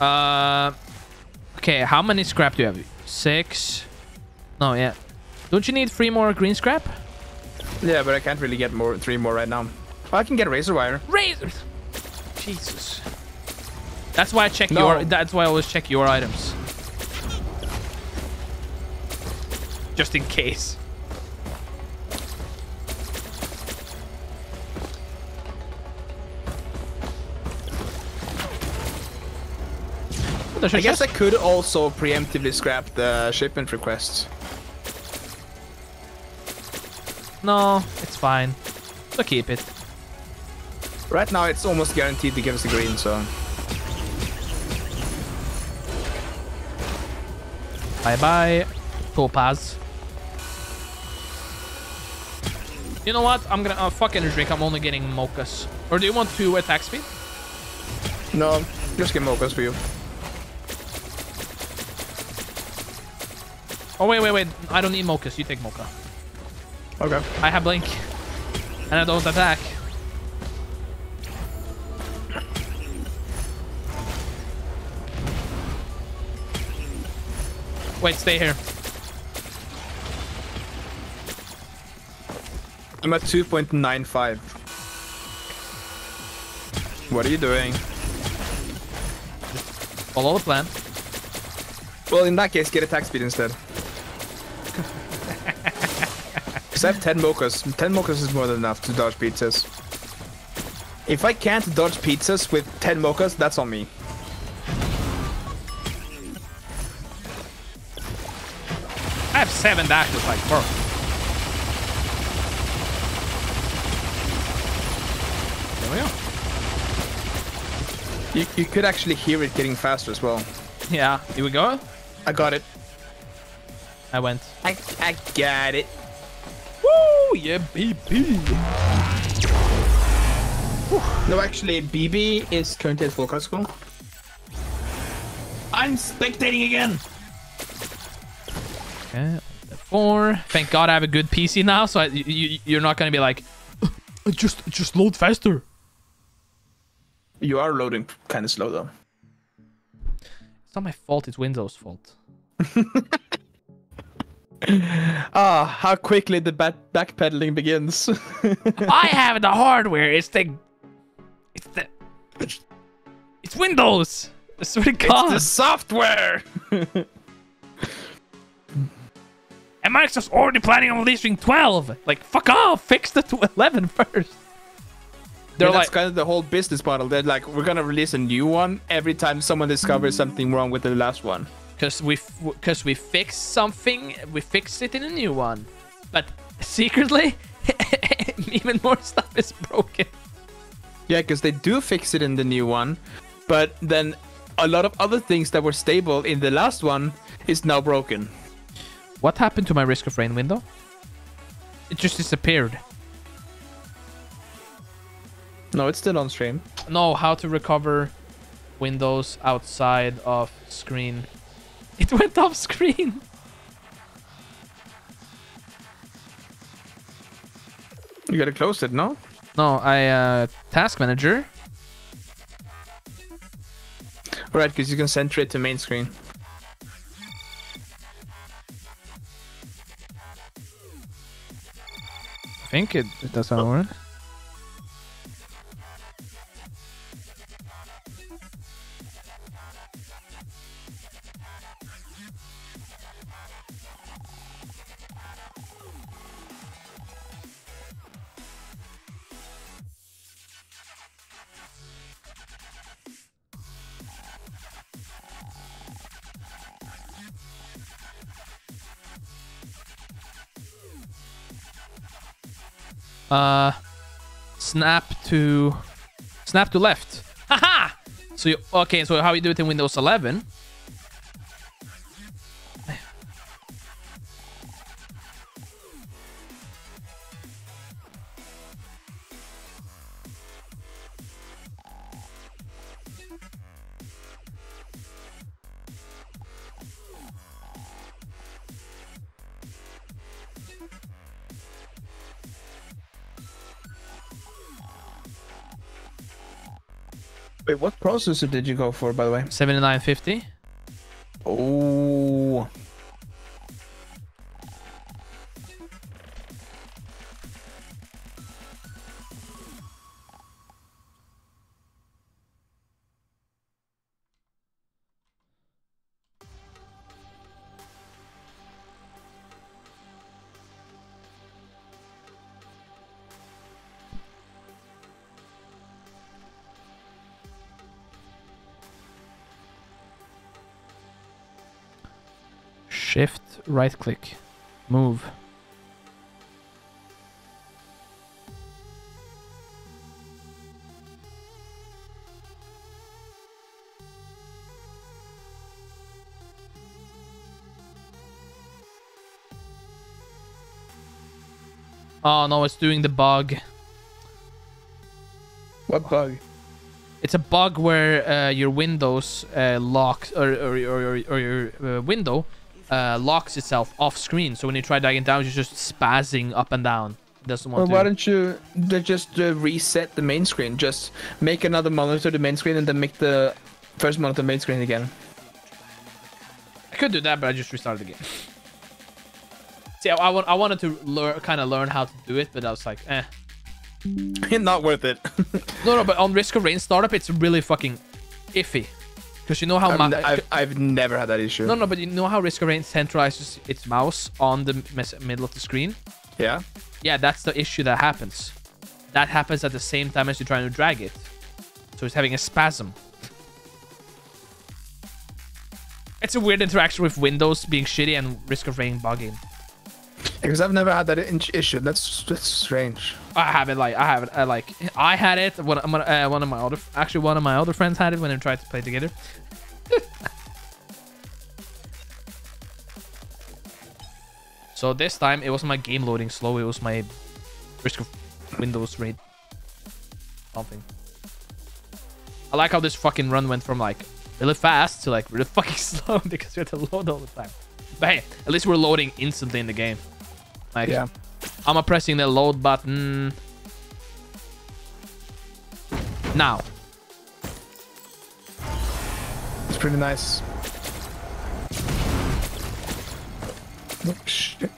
Uh, okay. How many scrap do you have? Six. No, yeah. Don't you need three more green scrap? Yeah, but I can't really get more three more right now. I can get razor wire. Razors. Jesus. That's why I check No. your. That's why I always check your items. Just in case. I guess I could also preemptively scrap the shipment requests. No, it's fine. So keep it. Right now, it's almost guaranteed to give us the green, so. Bye bye, Topaz. You know what? I'm gonna uh, fuck energy drink. I'm only getting mochas. Or do you want two attack speed? No, just get mochas for you. Oh wait, wait, wait. I don't need mochas. You take mocha. Okay. I have blink, and I don't attack. Wait, stay here. I'm at 2.95. What are you doing? Follow the plan. Well, in that case, get attack speed instead. Because I have 10 mochas. 10 mochas is more than enough to dodge pizzas. If I can't dodge pizzas with 10 mochas, that's on me. I have seven dashes, like, bro. There we go. You, you could actually hear it getting faster as well. Yeah, here we go. I got it. I went. I, I got it. Woo! Yeah, BB! No, actually, BB is currently at full cut school. I'm spectating again. Okay, four. Thank God I have a good PC now, so I, you, you, you're not gonna be like, "Uh, just just load faster. You are loading kind of slow though. It's not my fault. It's Windows' fault. Ah, how quickly the back backpedaling begins. I have the hardware. It's the, it's the, it's Windows. I swear to God. the software. And Microsoft's already planning on releasing 12. Like, fuck off. Fix the tw- 11 first. They're Yeah, that's kind of the whole business model. They're like, we're gonna release a new one every time someone discovers something wrong with the last one. Because we because we fix something, we fix it in a new one, but secretly, even more stuff is broken. Yeah, because they do fix it in the new one, but then a lot of other things that were stable in the last one is now broken. What happened to my Risk of Rain window? It just disappeared. No, it's still on stream. No, how to recover windows outside of screen. It went off screen. You gotta close it, no? No, I uh task manager. Right, because you can center it to main screen. I think it, it does that work. Uh, snap to, snap to left. Haha! So you, okay, so how you do it in Windows 11? Wait, what processor did you go for, by the way? 7950. Right click, move. Oh no, it's doing the bug. What bug? It's a bug where uh, your Windows uh, locks or or, or, or, or your uh, window uh, locks itself off screen. So when you try dragging down, you're just spazzing up and down. Doesn't want Well, to. why don't you just uh, reset the main screen? Just make another monitor the main screen and then make the first monitor main screen again. I could do that, but I just restarted the game. See, I, I, want, I wanted to learn, kind of learn how to do it, but I was like, eh. Not worth it. No, no, but on Risk of Rain startup, it's really fucking iffy. Because you know how... I've, n- uh, I've, I've never had that issue. no, no, but you know how Risk of Rain centralizes its mouse on the middle of the screen? Yeah. Yeah, that's the issue that happens. That happens at the same time as you're trying to drag it. So it's having a spasm. It's a weird interaction with Windows being shitty and Risk of Rain bugging. Because I've never had that issue. That's that's strange. I have it like I have it I like I had it one uh, one of my other actually one of my other friends had it when they tried to play together. so this time it wasn't my game loading slow, it was my risk of Windows rate something. I like how this fucking run went from like really fast to like really fucking slow because we had to load all the time. But hey, at least we're loading instantly in the game. Like Yeah. I'm pressing the load button. Now. It's pretty nice. Oh, shit.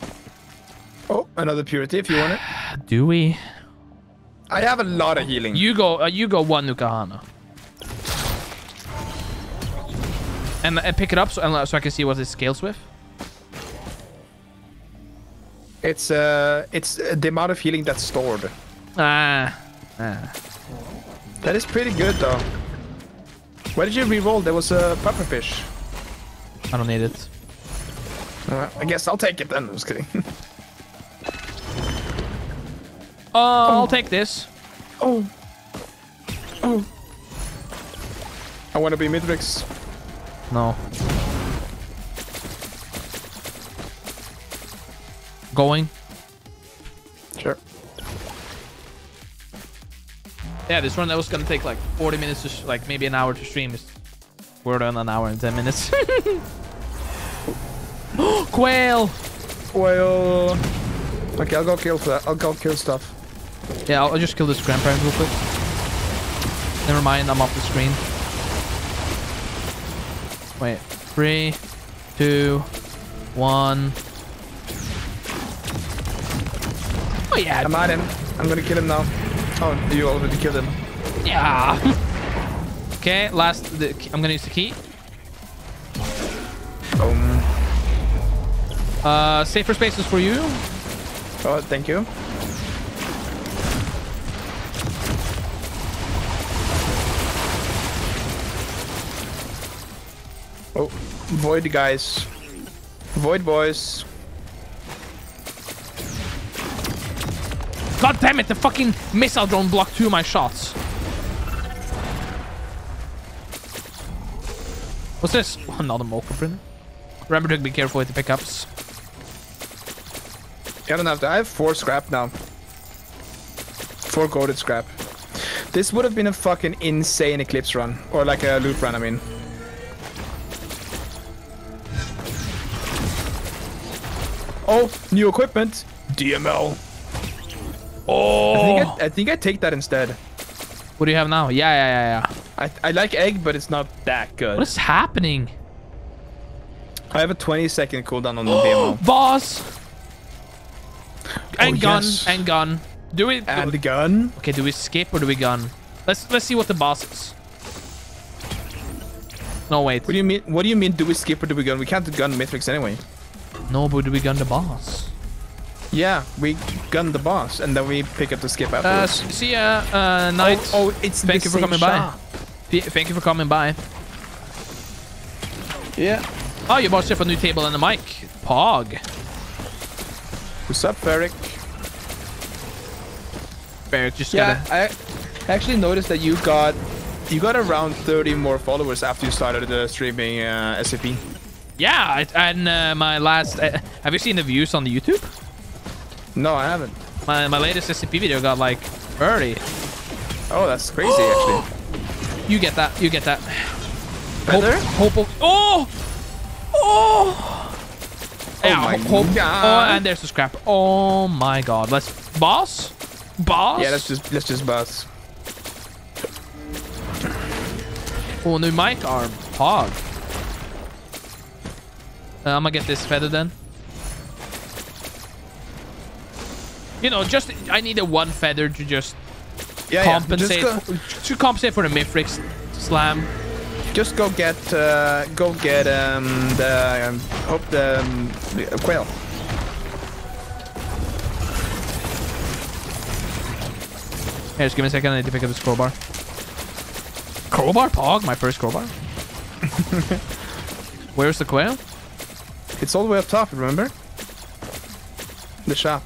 Oh, another purity if you want it. Do we? I have a lot of healing. You go. Uh, you go one N'kuhana. And, and pick it up so, and, so I can see what it scales with. It's uh, it's uh, the amount of healing that's stored. Ah. ah. That is pretty good though. Where did you re-roll? There was a pufferfish. I don't need it. Uh, I guess I'll take it then. I'm just kidding. Uh, I'll take this. oh. Oh. I want to be Mithrix. No. Going. Sure. Yeah, this run that was gonna take like 40 minutes to sh- like maybe an hour to stream is we're on an hour and 10 minutes. Quail. Quail! Okay, I'll go kill that. I'll go kill stuff. Yeah, I'll, I'll just kill this grandparent real quick. Never mind, I'm off the screen. Wait, three, two, one. Oh yeah, I'm at him. I'm gonna kill him now. Oh, you already killed him. yeah. okay, last. The, I'm gonna use the key. Um. Uh, safer spaces for you. Oh, thank you. Oh, void guys. Void boys. Damn it, the fucking missile drone blocked two of my shots. What's this? Another mocha printer. Remember to be careful with the pickups. I don't have. I have four scrap now. Four golded scrap. This would have been a fucking insane eclipse run. Or like a loop run, I mean. Oh, new equipment. DML. Oh! I think I, oh. I think I take that instead. what do you have now? Yeah, yeah, yeah, yeah. I, I like egg, but it's not that good. What is happening? I have a 20 second cooldown on the DML. Boss! Oh, and Oh, gun, yes. and gun. Do we... And the gun. okay, do we skip or do we gun? Let's let's see what the boss is. No, wait. What do you mean? What do you mean? Do we skip or do we gun? We can't gun Mithrix anyway. No, but do we gun the boss? Yeah, we gun the boss and then we pick up the skip Uh, afterwards. s- see ya, uh, knight. Oh, oh, it's Thank the you for same coming by. shop. Th- Thank you for coming by. Yeah. Oh, you bought yourself a new table and a mic. Pog. What's up, Ferric? Barrick just Yeah, gotta... I actually noticed that you got you got around 30 more followers after you started uh, streaming uh, SCP. Yeah, and uh, my last... Uh, have you seen the views on the YouTube? No, I haven't. My, my latest SCP video got like 30. Oh, that's crazy actually. You get that. You get that. Better? Hope, hope, oh! Oh! Yeah, my hope, God. Oh, and there's the scrap. Oh my god. Let's... Boss? Boss? Yeah, let's just let's just buzz. Oh, new mic arm. Pog. Uh, I'm gonna get this feather then. You know, just I need a one feather to just Yeah, compensate yeah. Just to compensate for the Mithrix slam. just go get uh, go get um the um, hope the um, quail. Here, just give me a second. I need to pick up this crowbar. Crowbar? Pog? My first crowbar? Where's the quail? It's all the way up top. Remember? The shop.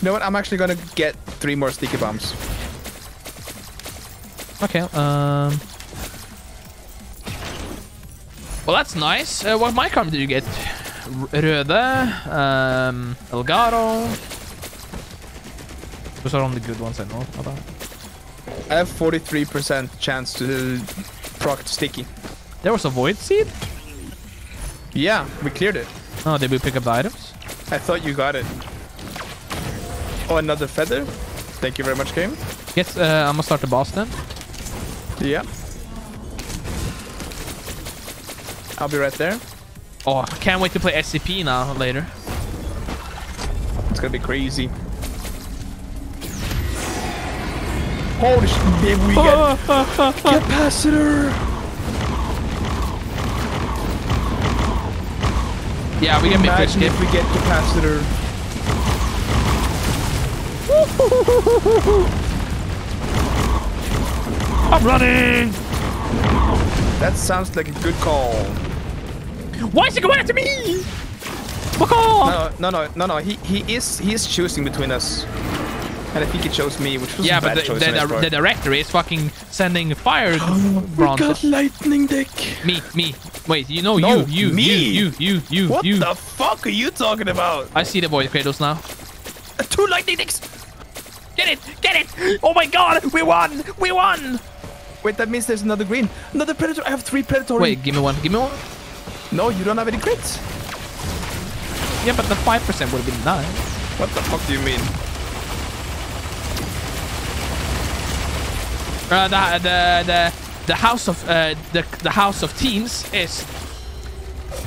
You know what? I'm actually gonna get three more sticky bombs. Okay, um... Well, that's nice. Uh, what mic arm did you get? R Röde, um, Elgato. Those are only good ones I know about. I have 43% chance to proc sticky. There was a void seed? Yeah, we cleared it. Oh, did we pick up the items? I thought you got it. Oh, another feather. Thank you very much, game. Yes, uh, I'm gonna start the boss then. Yeah. I'll be right there. Oh, I can't wait to play SCP now later. It's gonna be crazy. Holy shit, we get capacitor! Yeah, we can make this if we get capacitor. I'm running! That sounds like a good call. Why is he going after me? Fuck off! No, no, no, no, no. He he is he is choosing between us, and I think he chose me, which was Yeah, a but bad the, choice the, on his the, part. the director is fucking sending fire We got lightning dick. Me, me. Wait, you know No, you, you, me. you, you, you, you, What you. the fuck are you talking about? I see the void cradles now. Uh, two lightning dicks. Get it! Get it! Oh my god! We won! We won! Wait, that means there's another green. Another predator. I have three predatory. Wait, give me one. Give me one. No, you don't have any crits. Yeah, but the 5% would have been nice. What the fuck do you mean? Uh, the, the, the, the house of uh, the, the house of teens is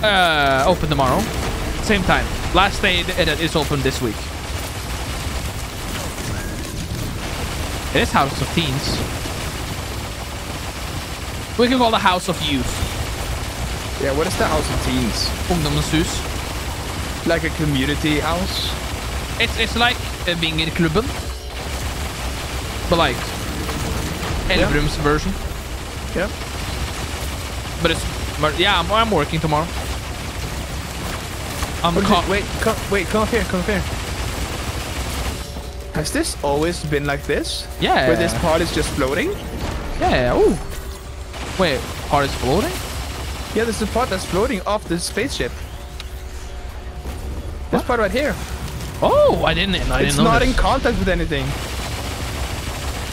uh, open tomorrow. Same time. Last day it it is open this week. It is House of Teens. We can call the House of Youth. Yeah, what is the house of teens? Ungdomens hus. Like a community house? It's, it's like uh, Vingerklubben. But like Elverum's version. Yeah. But it's but yeah, I'm, I'm working tomorrow. I'm? Wait, come, wait, come up here, come up here. Has this always been like this? Yeah. Where this part is just floating? Yeah. Ooh. Wait, part is floating? Yeah, there's a part that's floating off the spaceship. This What? part right here. Oh, I didn't. I it's didn't know. not in contact with anything.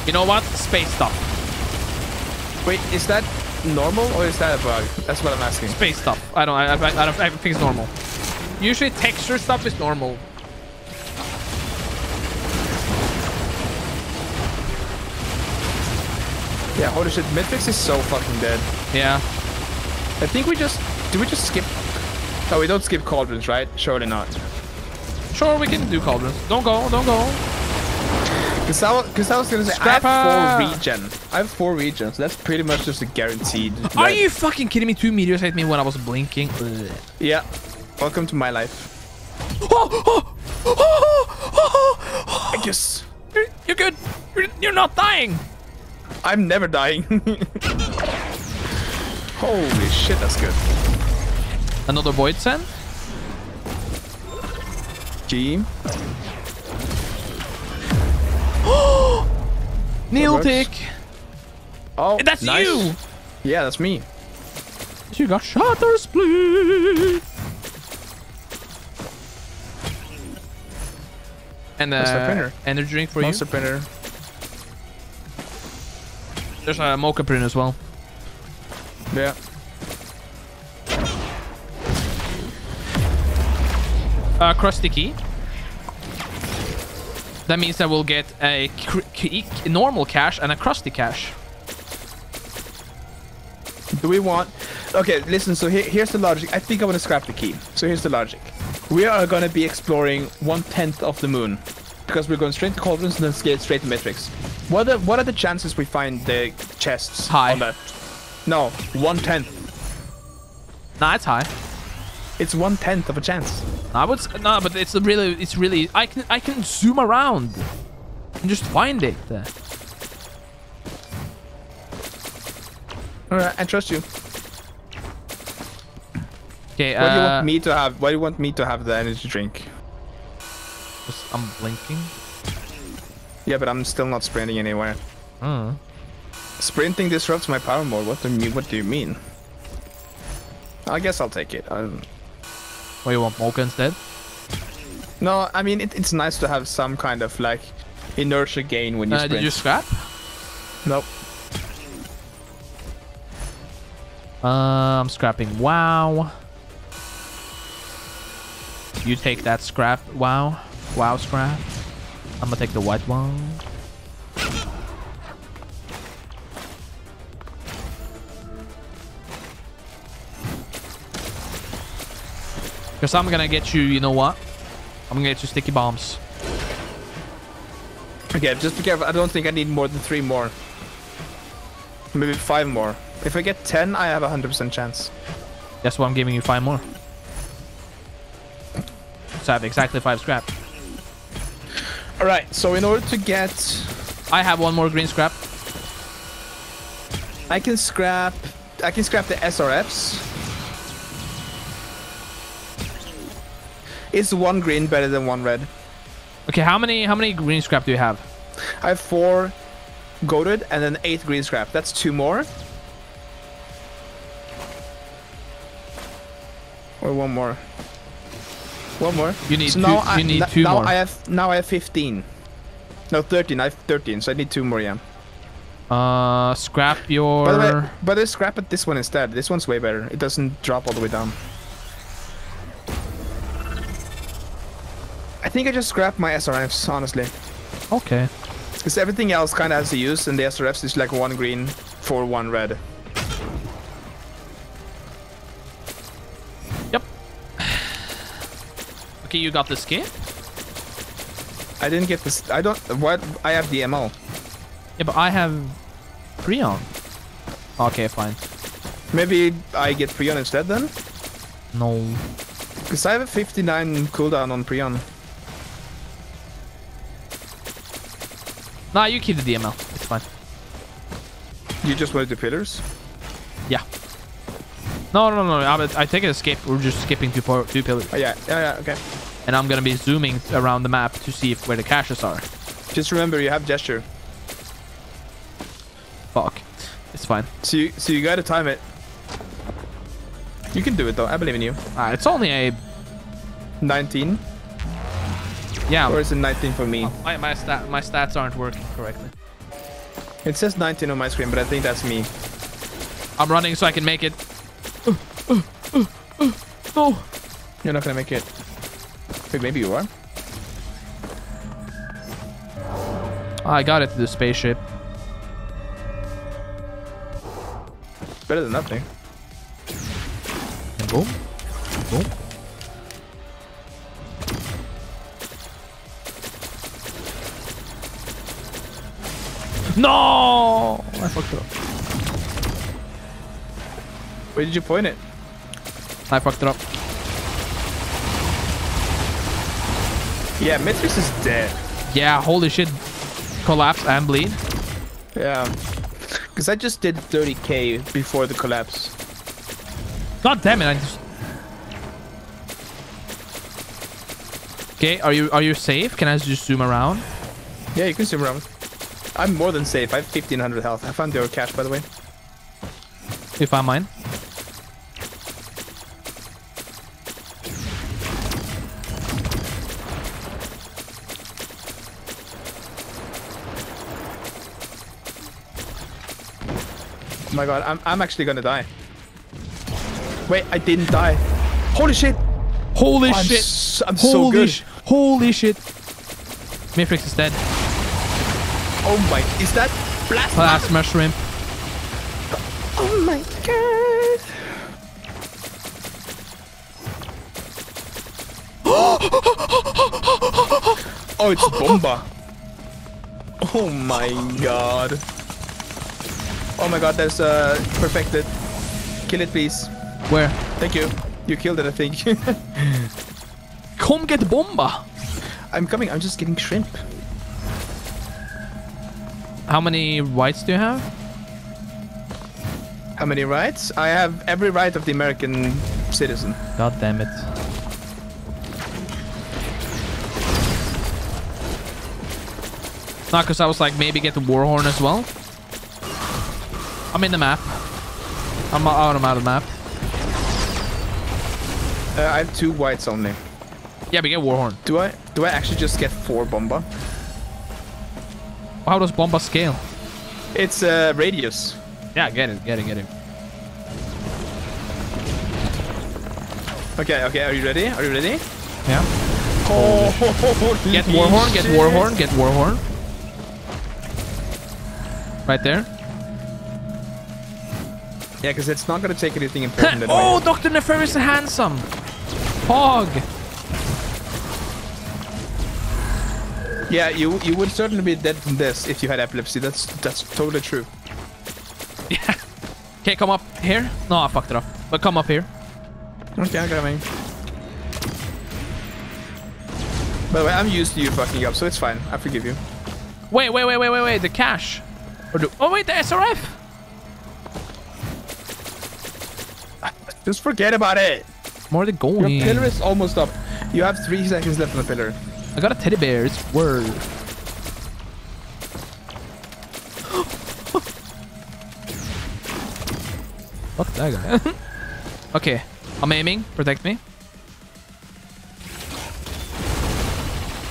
You know what? Space stuff. Wait, is that normal or is that a bug? That's what I'm asking. Space stuff. I don't. I, I, I don't. I think it's normal. Usually, texture stuff is normal. Yeah, holy shit, Mithrix is so fucking dead. Yeah. I think we just... Do we just skip... Oh, we don't skip cauldrons, right? Surely not. Sure, we can do cauldrons. Don't go. Don't go. Because I, I was gonna say, Scrapper! I have four regen. I have four regions. That's pretty much just a guaranteed. Are red. you fucking kidding me? Two meteors hit me when I was blinking. Ugh. Yeah. Welcome to my life. Oh, oh, oh, oh, oh, oh. oh. I guess... You're, you're good. You're, you're not dying. I'm never dying. Holy shit, that's good. Another void send. G. needle tick. Oh, That's nice. you. Yeah, that's me. You got Shatterspleen. And Monster uh, energy drink for you. Monster printer. There's a mocha print as well. Yeah. Uh, crusty key. That means that we'll get a normal cache and a crusty cache. Do we want... Okay, listen, so here, here's the logic. I think I want to scrap the key. So here's the logic. We are going to be exploring one-tenth of the moon. Because we're going straight to Cauldrons and then straight straight to Mithrix. What are, what are the chances we find the chests High. on that? No, one-tenth. Nah, it's high. It's one-tenth of a chance. I would. s- No, but it's really. It's really. I can. I can zoom around and just find it. Alright, I trust you. Okay. Why do you Uh, want me to have? Why do you want me to have the energy drink? Just- I'm blinking. Yeah, but I'm still not sprinting anywhere. Uh. Sprinting disrupts my power mode. What do you What do you mean? I guess I'll take it. Um, What you want, mocha instead? no, I mean it, it's nice to have some kind of like inertia gain when you Uh, sprint. did you scrap? Nope. Uh, I'm scrapping. Wow. You take that scrap. Wow. Wow scrap. I'm gonna take the white one. Because I'm gonna get you, you know what? I'm gonna get you sticky bombs. Okay, just be careful. I don't think I need more than three more. Maybe five more. If I get ten, I have a hundred percent chance. That's why I'm giving you five more. So I have exactly five scrap. All right. So in order to get, I have one more green scrap. I can scrap. I can scrap the SRFs. Is one green better than one red? Okay, how many how many green scrap do you have? I have four goaded and then eight green scrap. That's two more. Or one more. One more. You need so two- now I, you need n- two now more. I have now I have 15. No, 13. I have 13, so I need two more, yeah. Uh, scrap your. By the way, but I scrap at this one instead. This one's way better. It doesn't drop all the way down. I think I just scrapped my SRFs, honestly. Okay. Because everything else kind of has a use, and the SRFs is like one green for one red. Okay, you got the skin. I didn't get this. I don't. What? I have the MO. Yeah, but I have Preon. Okay, fine. Maybe I get Preon instead then? No. Because I have a 59 cooldown on Preon. Nah, you keep the DML. It's fine. You just wanted the pillars? Yeah. No, no, no. I, I take an escape. We're just skipping two, two pillars. Oh, yeah. Yeah, yeah, okay. And I'm gonna be zooming around the map to see if where the caches are. Just remember, you have gesture. Fuck. It's fine. So you, so you gotta time it. You can do it though. I believe in you. Uh, it's only a 19, yeah. or is it 19 for me? My my stat my stats aren't working correctly. It says 19 on my screen, but I think that's me. I'm running so I can make it. No. You're not gonna make it. Wait, maybe you are. Ah, I got it to the spaceship. Better than nothing. And boom. Boom. No! I fucked up. Where did you point it? I fucked it up. Yeah, Mithrix is dead. Yeah, holy shit. Collapse and bleed. Yeah. Because I just did 30k before the collapse. God damn it, I just... Okay, are you are you safe? Can I just zoom around? Yeah, you can zoom around. I'm more than safe. I have 1500 health. I found your cache, by the way. If I'm mine. Oh my god, I'm, I'm actually gonna die. Wait, I didn't die. Holy shit! Holy I'm, shit! s- I'm so Holy good. sh- Holy shit! Mithrix is dead. oh my, is that blast? Plasma shrimp. Oh my god! oh, it's Bomba. Oh my god. Oh my god, there's uh perfected. Kill it, please. Where? Thank you. You killed it, I think. Come get the bomba. I'm coming. I'm just getting shrimp. How many rights do you have? How many rights? I have every right of the American citizen. God damn it. Not because I was like, maybe get the Warhorn as well. I'm in the map. I'm out I'm out of the map. Uh, I have two whites only. Yeah, we get Warhorn. Do I? Do I actually just get four bomba? How does Bomba scale? It's uh, radius. Yeah, get it, get it, get it. Okay, okay. Are you ready? Are you ready? Yeah. Oh, Get Warhorn, get Warhorn, get Warhorn. Right there. Yeah, because it's not gonna take anything important. anyway. oh, Dr. Nefarious the Handsome. Hog. Yeah, you you would certainly be dead from this if you had epilepsy. That's that's totally true. Yeah. Okay, come up here. No, I fucked it up. But come up here. Okay, I'm coming. By the way, I'm used to you fucking up, so it's fine. I forgive you. Wait, wait, wait, wait, wait, wait. The cash. Or the, oh, wait, the SRF. Just forget about it. More the Your gold. pillar is almost up. You have three seconds left on the pillar. I got a teddy bear. It's word. Fuck that guy. okay. I'm aiming. Protect me.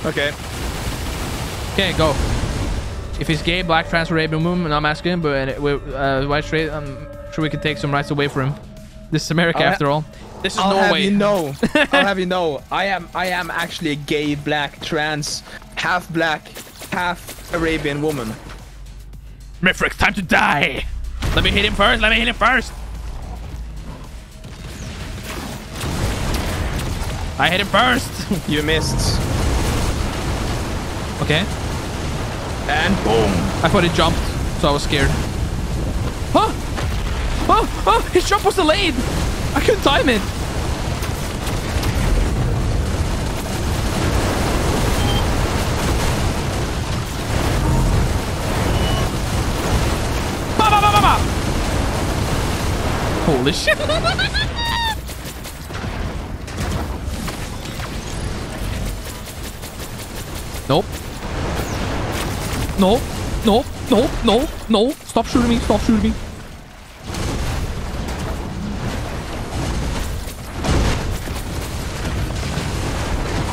Okay. Okay, go. If he's gay, black, trans, or Arabian woman, I'm asking, but uh, uh, white, straight, I'm sure we can take some rights away from him. This is America, I'll after all. This is I'll have Norway. you know. I'll have you know. I am I am actually a gay, black, trans, half black, half Arabian woman. Mithrix, time to die! Let me hit him first, let me hit him first! I hit him first! You missed. okay. And boom. I thought he jumped, so I was scared. Huh? Huh? Huh? His jump was delayed! I couldn't time it! Ba, ba, ba, ba, ba. Holy shit! nope. no, no, no, no, no. Stop shooting me. Stop shooting me.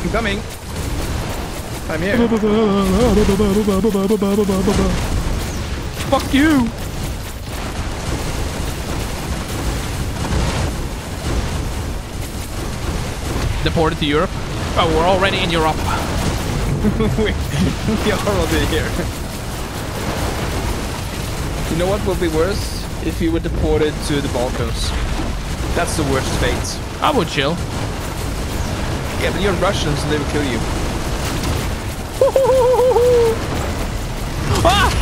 I'm coming. I'm here. Fuck you. Deported to Europe. Oh, we're already in Europe. we, we are already here. You know what would be worse? If you were deported to the Balkans. That's the worst fate. I would chill. Yeah, but you're Russians and they will kill you. ah!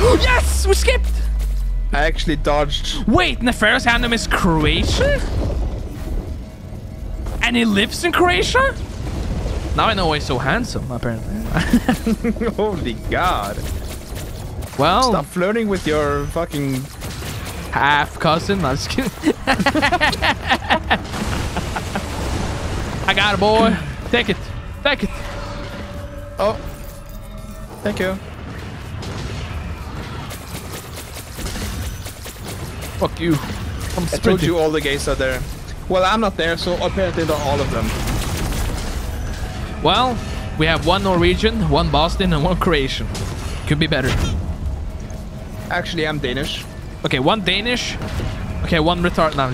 yes! We skipped! I actually dodged. Wait, Nefarious Handom is Croatian? And he lives in Croatia? Now I know why he's so handsome, apparently. Holy god. Well, Stop flirting with your fucking... half cousin. I'm just kidding. I got it, boy. Take it. Take it. Oh. Thank you. Fuck you. I'm I told you all the gays are there. Well, I'm not there, so apparently not all of them. Well, we have one Norwegian, one Boston, and one Croatian. Could be better. Actually, I'm Danish. Okay, one Danish. Okay, one retard. No,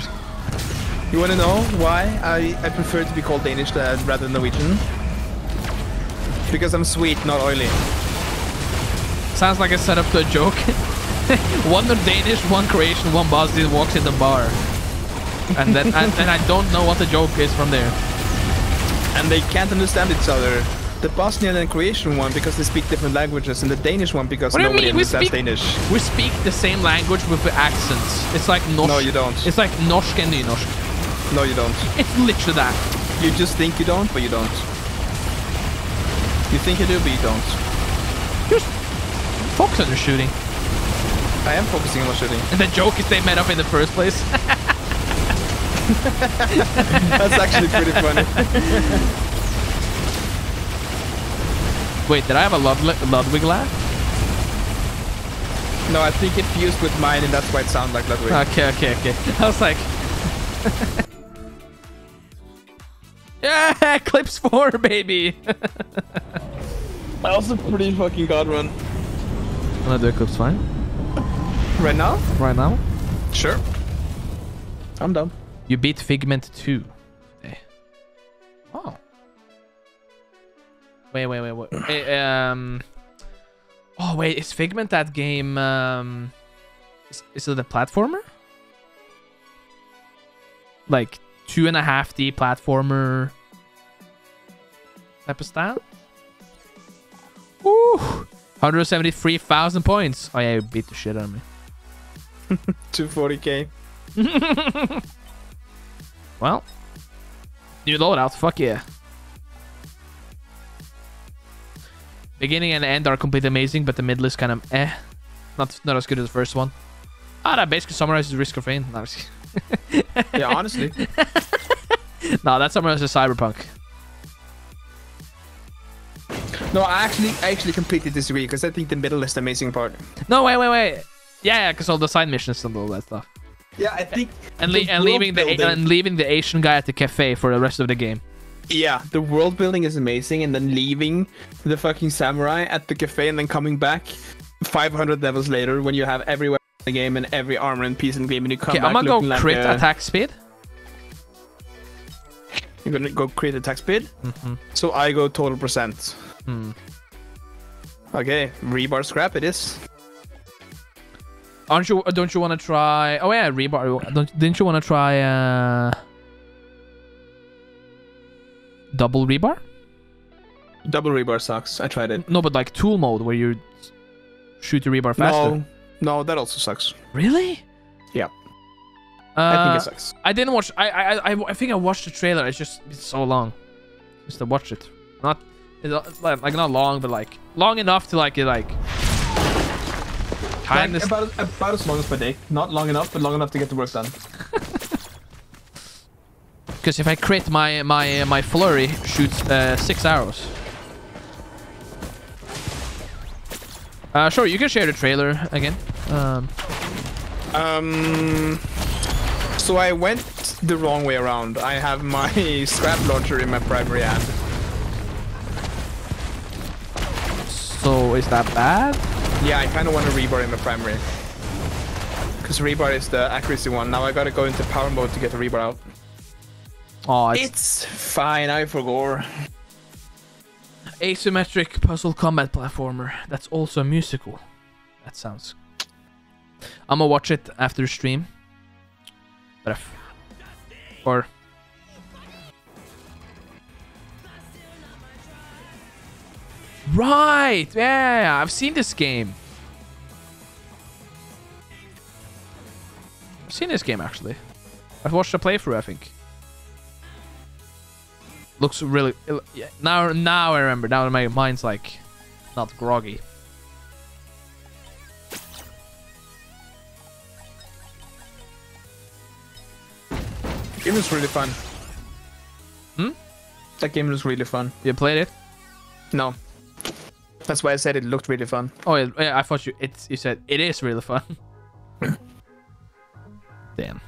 You want to know why I, I prefer to be called Danish rather than Norwegian? Because I'm sweet, not oily. sounds like a setup to a joke. one Danish, one Croatian, one Bosnian walks in the bar. And then and, and I don't know what the joke is from there. And they can't understand each other. The Bosnian and Croatian one because they speak different languages, and the Danish one because What nobody understands speak- Danish. We speak the same language with the accents. It's like norsk. No, you don't. It's like norsk and nynorsk. No, you don't. It's literally that. You just think you don't, but you don't. You think you do, but you don't. Just focus on your shooting. I am focusing on my shooting. And the joke is they met up in the first place. That's actually pretty funny. Wait, did I have a Ludwig, Ludwig laugh? No, I think it fused with mine, and that's why it sounded like Ludwig. Okay, okay, okay. I was like... yeah, Clips 4, baby! That was a pretty fucking god run. Wanna do Eclipse 5? Right now? Right now? Sure. I'm done. You beat Figment 2. Wait, wait, wait, wait. Um. Oh wait, is Figment that game? Um. Is, is it a platformer? Like two and a half D platformer type of style? Ooh, 173,000 points. Oh yeah, you beat the shit out of me. 240k. Well, new loadout. Fuck yeah. Beginning and end are completely amazing, but the middle is kind of eh. Not not as good as the first one. Ah, that basically summarizes Risk of Rain. No, Yeah, honestly. no, that summarizes Cyberpunk. No, I actually, I actually completely disagree because I think the middle is the amazing part. No, wait, wait, wait. Yeah, yeah, because all the side missions and all that stuff. Yeah, I think. And, le- and leaving the and leaving the Asian guy at the cafe for the rest of the game. Yeah, the world building is amazing, and then leaving the fucking samurai at the cafe and then coming back 500 levels later when you have every weapon in the game and every armor and piece in the game, and you come Okay, back I'm gonna go looking like crit a- attack speed. You're gonna go crit attack speed. Mhm. So I go total percent. Hmm. Okay, rebar scrap it is. Aren't you? Don't you want to try? Oh yeah, rebar. Don't, didn't you want to try uh, double rebar? Double rebar sucks. I tried it. No, but like tool mode where you shoot the rebar faster. No, no, that also sucks. Really? Yeah. Uh, I think it sucks. I didn't watch. I, I I I think I watched the trailer. It's just it's so long. Just to watch it. Not it's like not long, but like long enough to like it like. Kind Like, about, about as long as my day. Not long enough, but long enough to get the work done. Because if I crit, my my my flurry shoots uh, six arrows. Uh, sure, you can share the trailer again. Um, Um, so I went the wrong way around. I have my scrap launcher in my primary hand. so is that bad? Yeah, I kind of want to rebar in my primary. Because rebar is the accuracy one. Now I gotta go into power mode to get the rebar out. Oh, it's It's fine, I forgot. asymmetric puzzle combat platformer. That's also a musical. That sounds. I'm gonna watch it after the stream. But if, or right, yeah, I've seen this game. I've seen this game actually. I've watched a playthrough, I think. Looks really yeah, now. Now I remember. Now my mind's like not groggy. Game was really fun. Hmm? That game was really fun. You played it? No. That's why I said it looked really fun. Oh yeah, yeah, I thought you. It's you said it is really fun. Damn.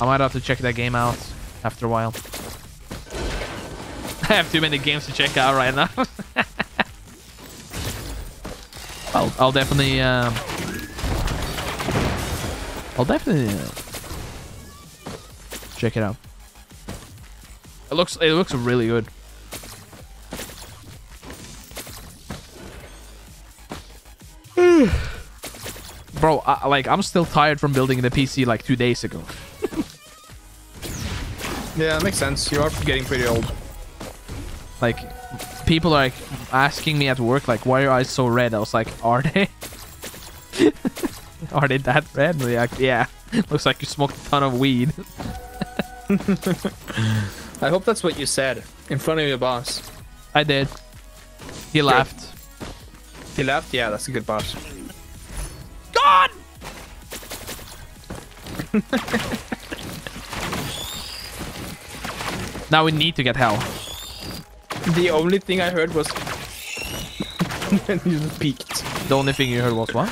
I might have to check that game out after a while. I have too many games to check out right now. I'll, I'll definitely, um, I'll definitely uh, check it out. It looks, it looks really good. Bro, I, like I'm still tired from building the PC like two days ago. Yeah, that makes sense. You are getting pretty old. Like, people are like asking me at work, like, why are your eyes so red? I was like, are they? are they that red? Like, yeah. Looks like you smoked a ton of weed. I hope that's what you said in front of your boss. I did. He laughed. He laughed? Yeah, that's a good boss. God! Now we need to get hell. The only thing I heard was when you just peaked. The only thing you heard was what?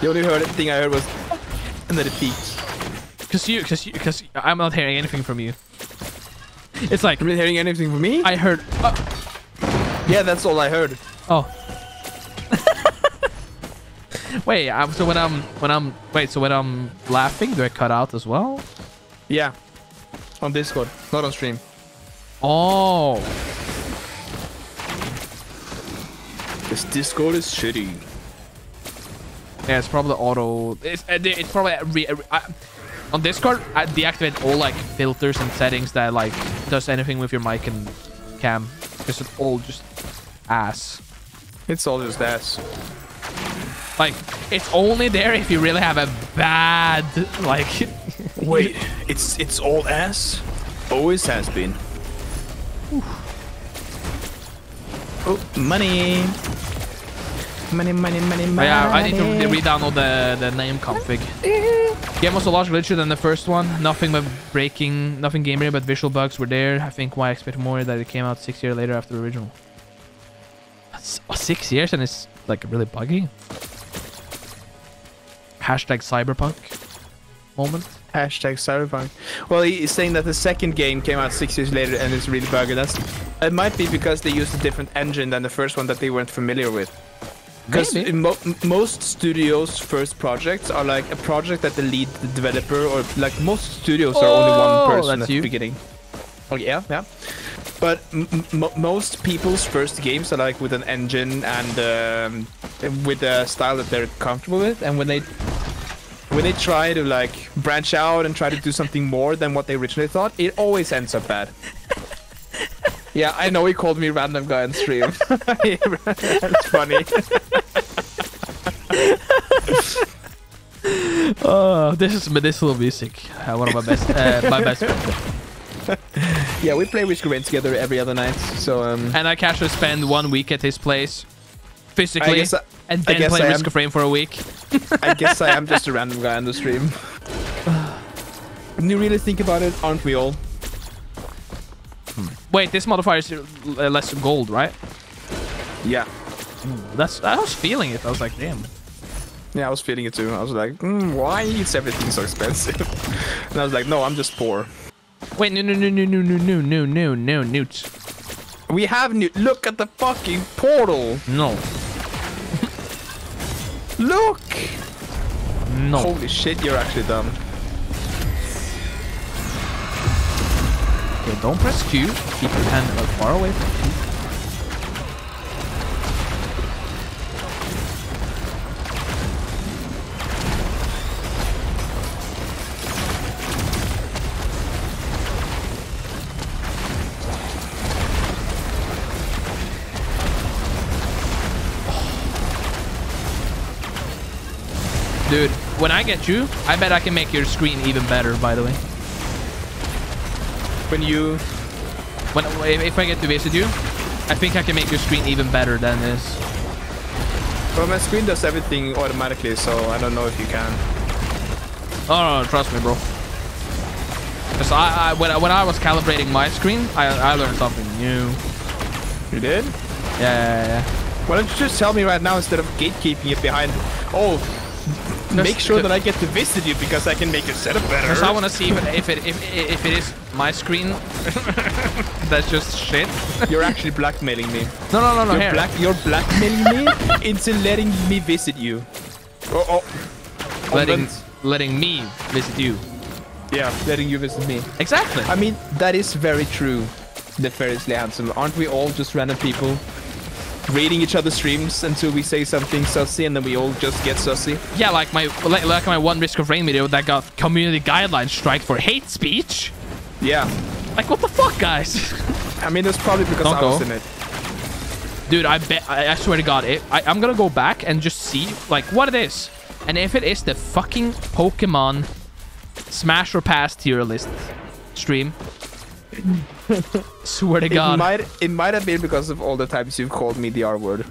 The only heard thing I heard was and then it peaked. Because you, because you, because I'm not hearing anything from you. It's like You been hearing anything from me? I heard. Uh, yeah, that's all I heard. oh. wait. Um, so when I'm when I'm wait. So when I'm laughing, do I cut out as well? Yeah. On Discord, not on stream. Oh. This Discord is shitty. Yeah, it's probably auto. It's uh, it's probably re, re, I, on Discord. I deactivate all like filters and settings that like does anything with your mic and cam. Because it's all just ass. It's all just ass. Like it's only there if you really have a bad like. Wait, it's it's all ass? Always has been. Oh, money. Money, money, money, money. Oh, yeah, I need to re- re-download the the name config. Game was a lot glitchier than the first one. Nothing but breaking, nothing game but visual bugs were there. I think why I expect more that it came out six years later after the original. S- oh, six years and it's like really buggy. Hashtag cyberpunk moment. Hashtag Cyberpunk. Well, he's saying that the second game came out six years later and it's really buggy. That's it might be because they used a different engine than the first one that they weren't familiar with. Because mo most studios' first projects are like a project that the lead developer or like most studios are only one person that's at you. the beginning. Oh yeah, yeah. But most people's first games are like with an engine and um, with a style that they're comfortable with, and when they when they try to like branch out and try to do something more than what they originally thought, it always ends up bad. yeah, I know he called me random guy on stream. That's funny. Oh, this is medicinal music. Uh, one of my best, uh, my best. yeah, we play Risk of Rain together every other night. So um, And I casually spend one week at his place. Physically, guess I- and I then play I Risk of Rain for a week. I guess I am just a random guy on the stream. when you really think about it, aren't we all? Wait, this modifier is uh, less gold, right? Yeah. That's I was feeling it. I was like, damn. Yeah, I was feeling it too. I was like, mm, why is everything so expensive? and I was like, no, I'm just poor. Wait, no, no, no, no, no, no, no, no, no, no, newts. We have new. Look at the fucking portal. No, Look. no. Holy shit, you're actually dumb. Okay, don't press Q. Keep your hand far away from Q. Dude, when I get you, I bet I can make your screen even better, by the way. When you. When if I get to visit you, I think I can make your screen even better than this. Well, my screen does everything automatically, so I don't know if you can. Oh no, trust me, bro. Cause I, I when I, when I was calibrating my screen, I I learned something new. You did? Yeah, yeah, yeah. Why don't you just tell me right now instead of gatekeeping it behind? Oh, make sure that I get to visit you because I can make your setup better. Cause I want to see if it, if it if if it is my screen. that's just shit. You're actually blackmailing me. No, no, no, no. You're Here. black. You're blackmailing me into letting me visit you. Oh, oh. letting letting me visit you. Yeah, letting you visit me. Exactly. I mean, that is very true. Nefariously handsome. Aren't we all just random people? Reading each other's streams until we say something sussy and then we all just get sussy. yeah, like my like, like my one Risk of Rain video that got community guidelines strike for hate speech. Yeah. Like what the fuck, guys? I mean, it's probably because Don't I was go. in it. Dude, I bet I, I swear to God, it, I, I'm gonna go back and just see like what it is, and if it is the fucking Pokemon Smash or Pass tier list stream, swear to It God, might it might have been because of all the times you've called me the R word.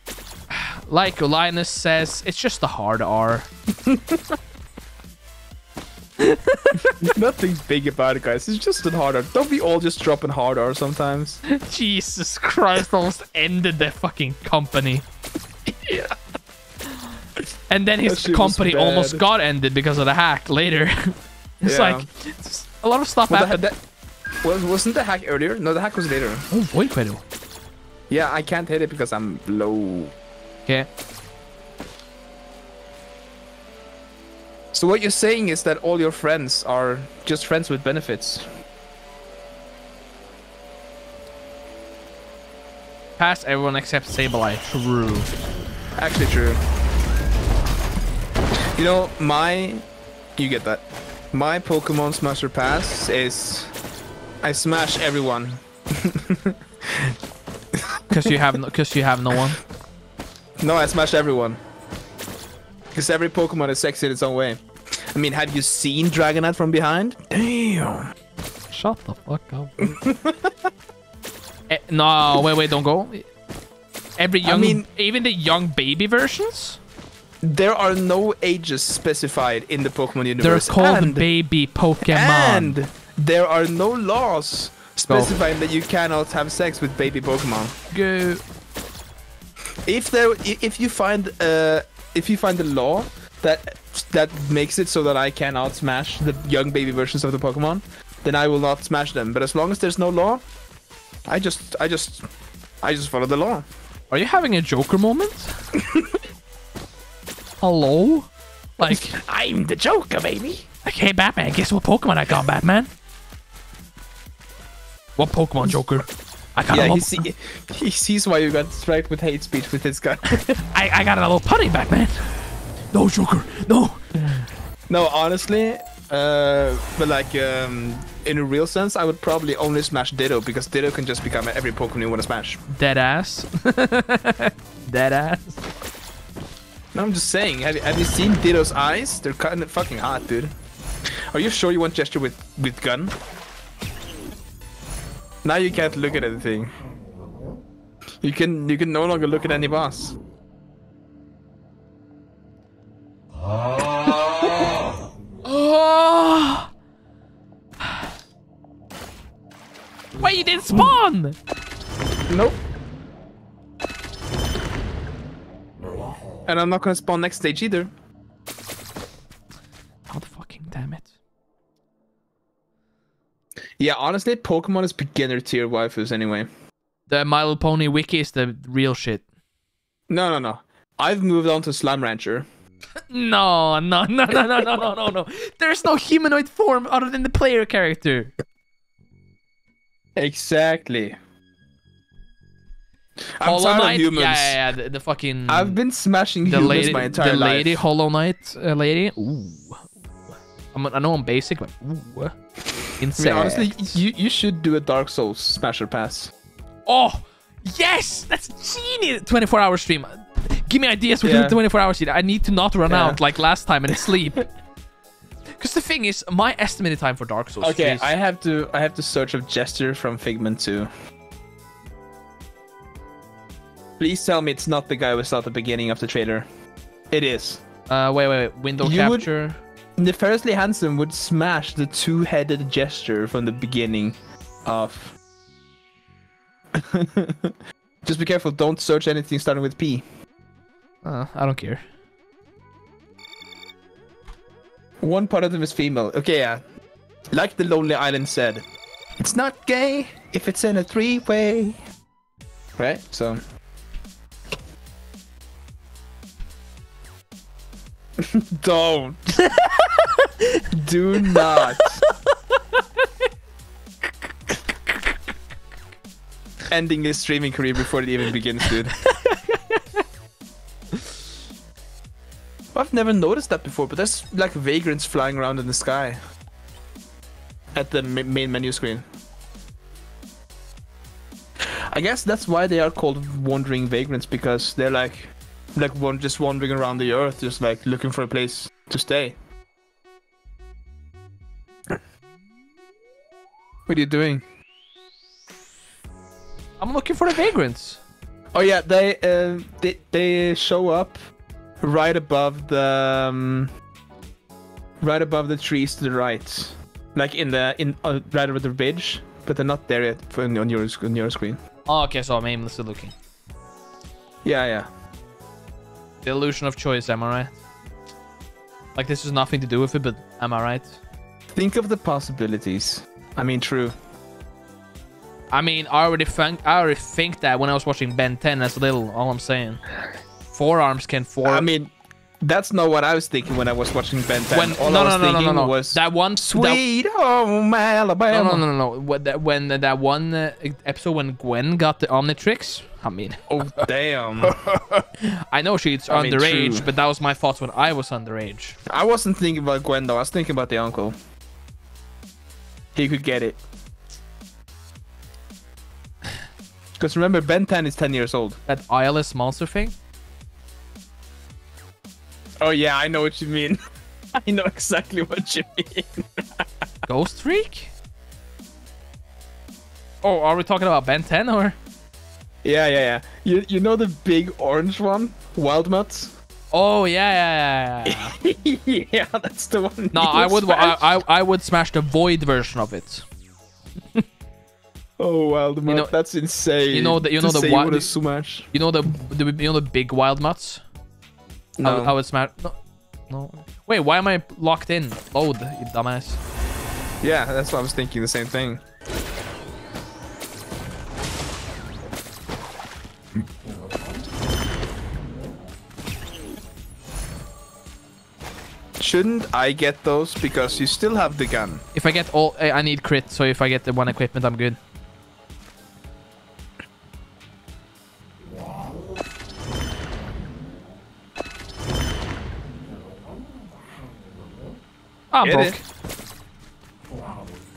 like Linus says, it's just a hard R. Nothing's big about it, guys. It's just a hard R. Don't we all just drop in hard R sometimes? Jesus Christ, almost ended the fucking company. yeah. And then his company almost got ended because of the hack later. it's Yeah. like a lot of stuff Well, happened. that, that, was, wasn't the hack earlier? No, the hack was later. Oh, boy, Quedo. Yeah, I can't hit it because I'm low. Okay. So what you're saying is that all your friends are just friends with benefits. Pass everyone except Sableye. True. Actually true. You know, my... You get that. My Pokemon Smash or Pass is... I smash everyone. Because you have no, because you have no one. No, I smash everyone. Because every Pokemon is sexy in its own way. I mean, have you seen Dragonite from behind? Damn. Shut the fuck up. Eh, no, wait, wait, don't go. Every young, I mean- even the young baby versions, There are no ages specified in the Pokemon universe. they're called and, baby Pokemon. and there are no laws specifying that you cannot have sex with baby Pokemon. Go. If there, if you find, uh, if you find a law that that makes it so that I cannot smash the young baby versions of the Pokemon, then I will not smash them. But as long as there's no law, I just, I just, I just follow the law. Are you having a Joker moment? Hello? Like, I'm the Joker, baby. like, hey Batman, guess what Pokemon I got, Batman? What Pokemon, Joker? I got Yeah, a he, little, see, he sees why you got striked with hate speech with this gun. I, I got a little putty, Batman. No, Joker, no. no, honestly, uh, but like um, in a real sense, I would probably only smash Ditto because Ditto can just become every Pokemon you want to smash. Dead ass. Dead ass. No, I'm just saying. Have you, have you seen Ditto's eyes? They're kind of fucking hot, dude. Are you sure you want gesture with with gun? Now you can't look at anything. You can you can no longer look at any boss. Oh! Wait, you didn't spawn! Nope. And I'm not gonna spawn next stage either. God fucking damn it. Yeah, honestly, Pokemon is beginner tier waifus anyway. The My Little Pony wiki is the real shit. No, no, no. I've moved on to Slime Rancher. No, no, no, no, no, no, no, no, no. There's no humanoid form other than the player character. Exactly. I'm Hollow tired of Knight? humans. Yeah, yeah, yeah. The, the fucking. I've been smashing the humans lady, my entire the life. lady Hollow Knight uh, lady. Ooh. I'm, I know I'm basic, but ooh. I mean, honestly, you you should do a Dark Souls Smash or Pass. Oh, yes, that's genius. 24 hour stream. Give me ideas within Yeah. 24 hours. I need to not run Yeah. out like last time and sleep. Because the thing is, my estimated time for Dark Souls. Okay, is- I have to I have to search up gesture from Figment 2. Please tell me it's not the guy we saw at the beginning of the trailer. It is. Uh, wait, wait, wait. Window You would- capture. Nefariously Handsome would smash the two-headed gesture from the beginning of. Just be careful, don't search anything starting with P. Uh, I don't care. One part of them is female. Okay, yeah. Like the Lonely Island said, it's not gay if it's in a three-way. Right? So. Don't. Do not. Ending his streaming career before it even begins, dude. I've never noticed that before, but there's like vagrants flying around in the sky at the ma- main menu screen. I guess that's why they are called wandering vagrants because they're like, like one just wandering around the earth, just like looking for a place to stay. What are you doing? I'm looking for the vagrants. Oh yeah, they uh, they they show up right above the um, right above the trees to the right, like in the in uh, right over the ridge, but they're not there yet for, on your on your screen. Oh, okay, so I'm aimlessly looking. Yeah, yeah. The illusion of choice, am I right? Like this has nothing to do with it, but am I right? Think of the possibilities. I mean, true. I mean, I already think I already think that when I was watching Ben 10 as a little. All I'm saying, forearms can form. I mean, that's not what I was thinking when I was watching Ben 10. when All no I was no no no no no was that one that- sweet home Alabama. no no no no no What that when that one uh, episode when Gwen got the Omnitrix. I mean, Oh damn! I know she's I mean, underage, true. but that was my thoughts when I was underage. I wasn't thinking about Gwen though. I was thinking about the uncle. He could get it. Because remember, Ben 10 is 10 years old. That eyeless monster thing. Oh yeah, I know what you mean. I know exactly what you mean. Ghostfreak? Oh, are we talking about Ben 10 or? Yeah, yeah, yeah. You you know the big orange one, Wildmutts? Oh yeah, yeah, yeah. yeah. yeah, that's the one. no, I would, I. I, I would smash the void version of it. Oh, Wildmutt, know- that's insane. you know the- you know the say wi- you smash. You know the, the you know the big Wildmutts. I, No. would, I would smash. No, no. Wait, why am I locked in? Oh, Load, you dumbass. Yeah, that's what I was thinking. The same thing. Shouldn't I get those because you still have the gun? If I get all, I I need crit. So if I get the one equipment, I'm good. Ah, Get broke. it.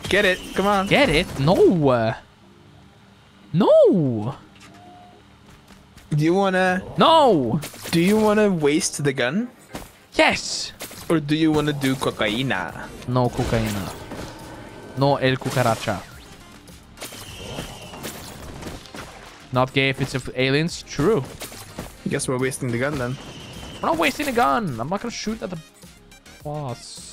Get it? Come on. Get it? No. No. Do you wanna? No. Do you wanna waste the gun, Yes. or do you wanna do cocaina? No cocaína. No el cucaracha. Not gay if it's of aliens. True. Guess we're wasting the gun then. We're not wasting the gun. I'm not gonna shoot at the boss.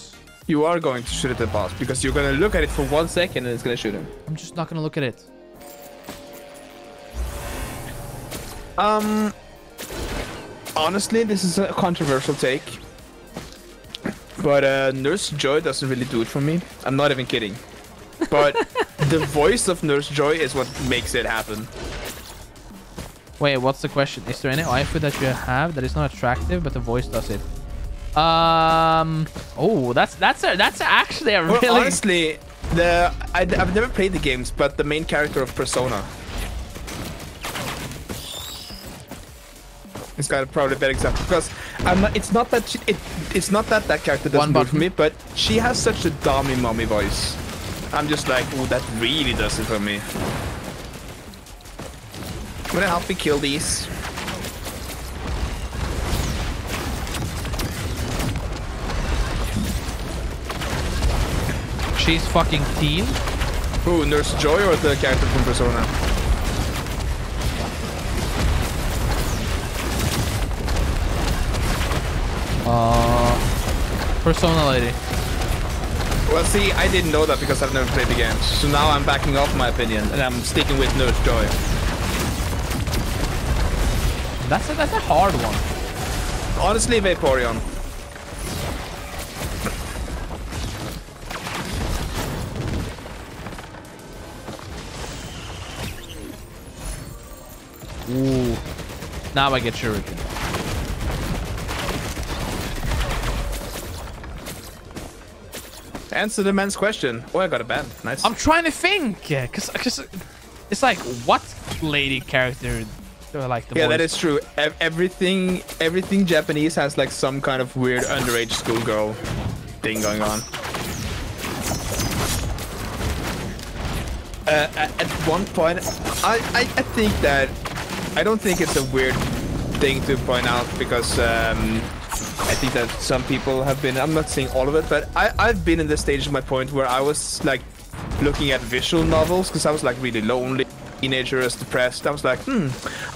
You are going to shoot at the boss because you're gonna look at it for one second and it's gonna shoot him. I'm just not gonna look at it. Um, honestly, this is a controversial take, but uh, Nurse Joy doesn't really do it for me. I'm not even kidding. But the voice of Nurse Joy is what makes it happen. Wait, what's the question? Is there any waifu that you have that is not attractive, but the voice does it? Um. Oh, that's that's a, that's actually a Well, really. honestly, the I, have never played the games, but the main character of Persona. It's got a probably a better example because I'm not, it's not that she, it, it's not that that character doesn't do for me, but she has such a dummy mommy voice. I'm just like, oh, that really does it for me. I'm gonna help me kill these? She's fucking teen. Who, Nurse Joy or the character from Persona? Uh. Personality. Well, see, I didn't know that because I've never played the games. So now I'm backing off my opinion and I'm sticking with Nurse Joy. That's a that's a hard one. Honestly, Vaporeon. Ooh. Now I get Shuriken. Answer the man's question. Oh, I got a ban. Nice. I'm trying to think, yeah, cause, 'cause it's like what lady character do I like the yeah, that is true. Ev- everything, everything Japanese has like some kind of weird underage schoolgirl thing going on. Uh, at, at one point, I, I, I think that I don't think it's a weird thing to point out because um, I think that some people have been. I'm not saying all of it, but I, I've been in the stage of my point where I was like looking at visual novels because I was like really lonely teenager was depressed i was like hmm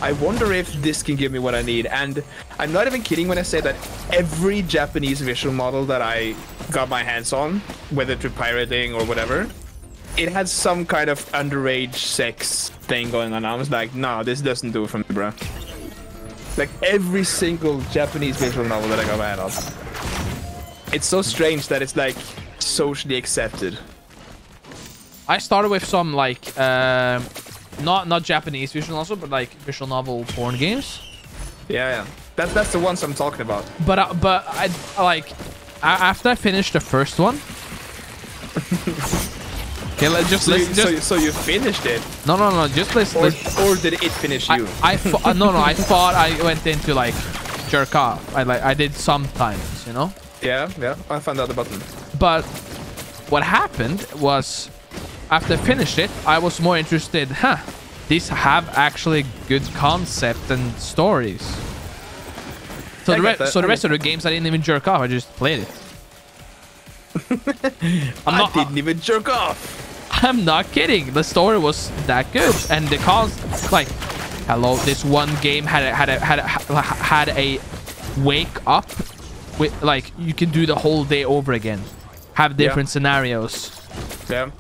i wonder if this can give me what i need and i'm not even kidding when i say that every japanese visual model that i got my hands on whether through pirating or whatever it had some kind of underage sex thing going on. I was like no this doesn't do it for me bro like every single japanese visual novel that i got my hand on. It's so strange that it's like socially accepted. I started with some like um, not not Japanese visual novel, but like visual novel porn games. yeah yeah. That, that's the ones i'm talking about. But uh, but I like after I finished the first one. okay, let just so you, let's so, you, just so you finished it no no no just let's, Or, let's or did it finish I, you? I thought uh, no no I thought I went into like jerk off. I like I did sometimes, you know. yeah, yeah. I found out the button. But what happened was after I finished it, I was more interested. Huh, these have actually good concept and stories. So I the, re- so the rest of the games I didn't even jerk off. I just played it. I'm I not. didn't even jerk off. I'm not kidding. The story was that good, and the cons like, hello, this one game had a, had a, had a, had a wake up with like you can do the whole day over again, have different scenarios. Yeah.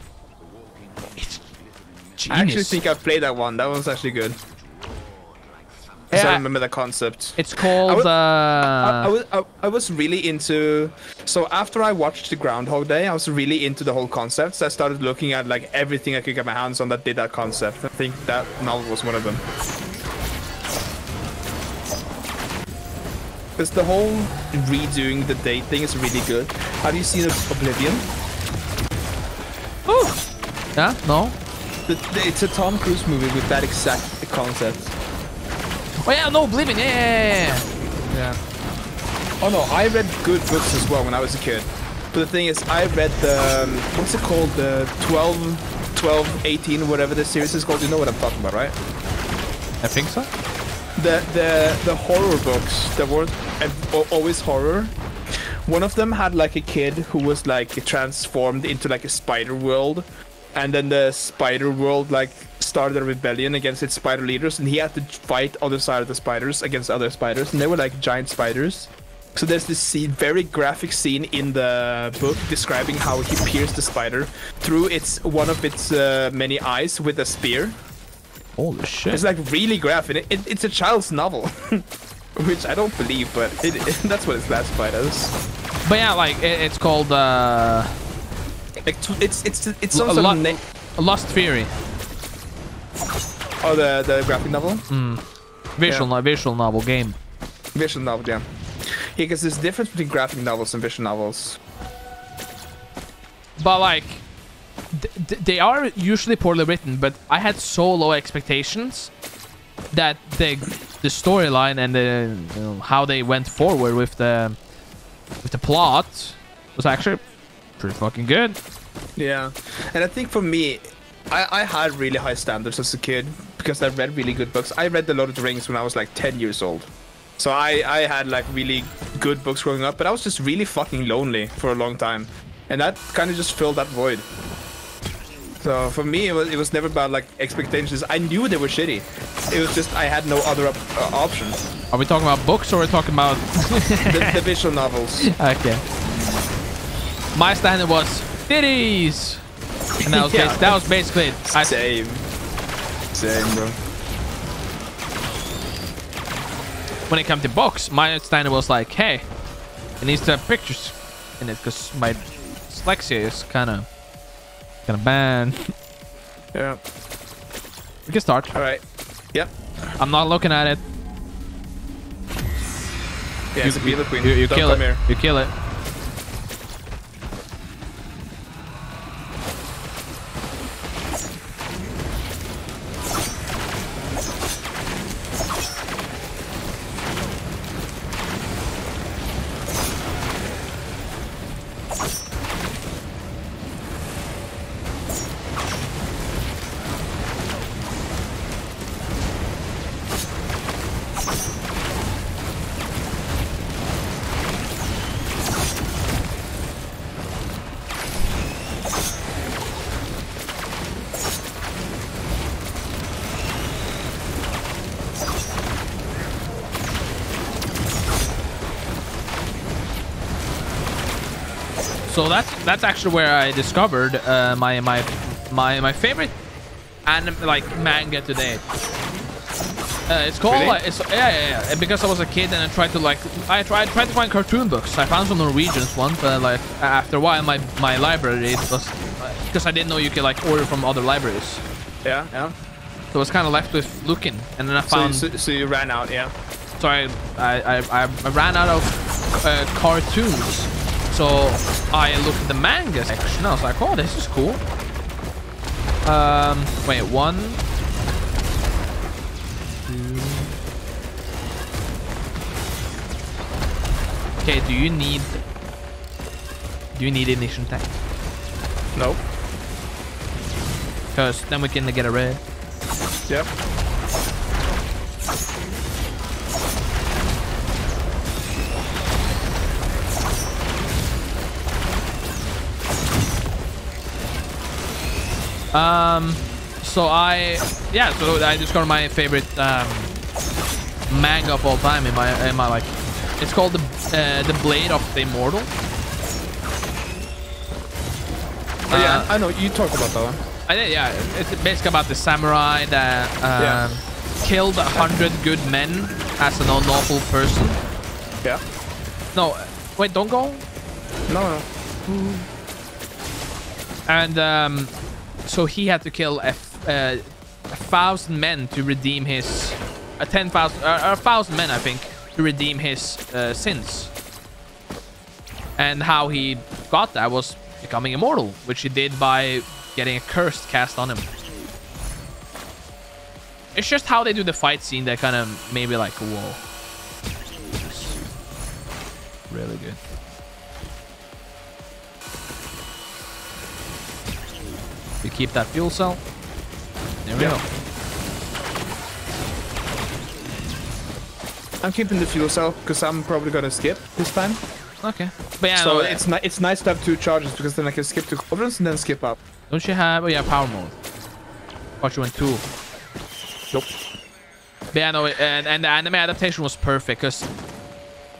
It's I actually think I played that one. That one's actually good. 'Cause I Yeah, remember the concept. it's called. I was- uh, I, I was I, I was really into so after I watched the Groundhog Day, I was really into the whole concept. So I started looking at like everything I could get my hands on that did that concept. I think that novel was one of them. Because the whole redoing the date thing is really good. Have you seen Oblivion? Oh. yeah, no. It's a Tom Cruise movie with that exact concept. Oh yeah, no, Oblivion. Yeah, yeah, yeah. yeah. Oh no, I read good books as well when I was a kid. But the thing is, I read the um, what's it called, the 12, 12, 18, whatever the series is called. You know what I'm talking about, right? I think so. The the the horror books that were al- always horror. One of them had like a kid who was like transformed into like a spider world, and then the spider world like started a rebellion against its spider leaders, and he had to fight other side of the spiders against other spiders, and they were like giant spiders. So there's this scene, very graphic scene in the book describing how he pierced the spider through its one of its uh, many eyes with a spear. Holy shit. It's like really graphic. It, it, it's a child's novel, which I don't believe, but it, it, that's what it's classified as. But yeah, like it, it's called uh, Like it's it's it's some a sort lot- of na- Lost Theory. oh the the graphic novel, hmm. Visual, no- visual novel game. visual novel, yeah. Yeah, because there's a difference between graphic novels and visual novels. But like, th- th- they are usually poorly written. But I had so low expectations that the the storyline and the you know, how they went forward with the with the plot was actually pretty fucking good. Yeah, and I think for me, I, I had really high standards as a kid because I read really good books. I read The Lord of the Rings when I was like 10 years old. So I, I had like really good books growing up, but I was just really fucking lonely for a long time. And that kind of just filled that void. So for me, it was, it was never about like expectations. I knew they were shitty. It was just I had no other op- uh, option. Are we talking about books or are we talking about? The, the visual novels. okay. My standard was titties, and that was Yeah. bas- that was basically it. I, Same. Same, bro. when it came to books, my standard was like, hey, it needs to have pictures in it because my dyslexia is kind of kind of bad. Yeah. we can start. All right. Yep. I'm not looking at it. Yeah, it's a Beetle Queen. You, you kill it. You kill it. That's actually where I discovered uh, my my my my favorite anime like manga today. Uh, it's called Really? like it's yeah yeah yeah because I was a kid and I tried to like I tried tried to find cartoon books. I found some Norwegians one, but like after a while my my library was because I didn't know you could like order from other libraries. Yeah, yeah. So I was kind of left with looking, and then I So, found so, so you ran out, yeah. so I, I, I, I ran out of uh, cartoons. So I looked at the manga section. I was like, oh, this is cool. Um, wait, one, two. Okay, do you need? Do you need ignition tech? Nope. Because then we can get a red. Yep. Um, so I, yeah, so I discovered my favorite um, manga of all time in my, in my like, it's called the uh, the Blade of the Immortal. Oh, yeah, Uh, I know. You talked about that one. I did, yeah. It's basically about the samurai that um, Yeah. killed a hundred good men as an unlawful person. Yeah. No, wait, don't go. No, no. And um, so he had to kill a, uh, a thousand men to redeem his a ten thousand uh, a thousand men, I think, to redeem his uh, sins. And how he got that was becoming immortal, which he did by getting a curse cast on him. It's just how they do the fight scene that kind of made me like, whoa. Really good. We keep that fuel cell. There we go. I'm keeping the fuel cell because I'm probably gonna skip this time. Okay. But yeah, so no, it's ni- it's nice to have two charges because then I can skip to cauldrons and then skip up. don't you have? Oh yeah, power mode. Thought you went two. Nope. But yeah, no, and and the anime adaptation was perfect because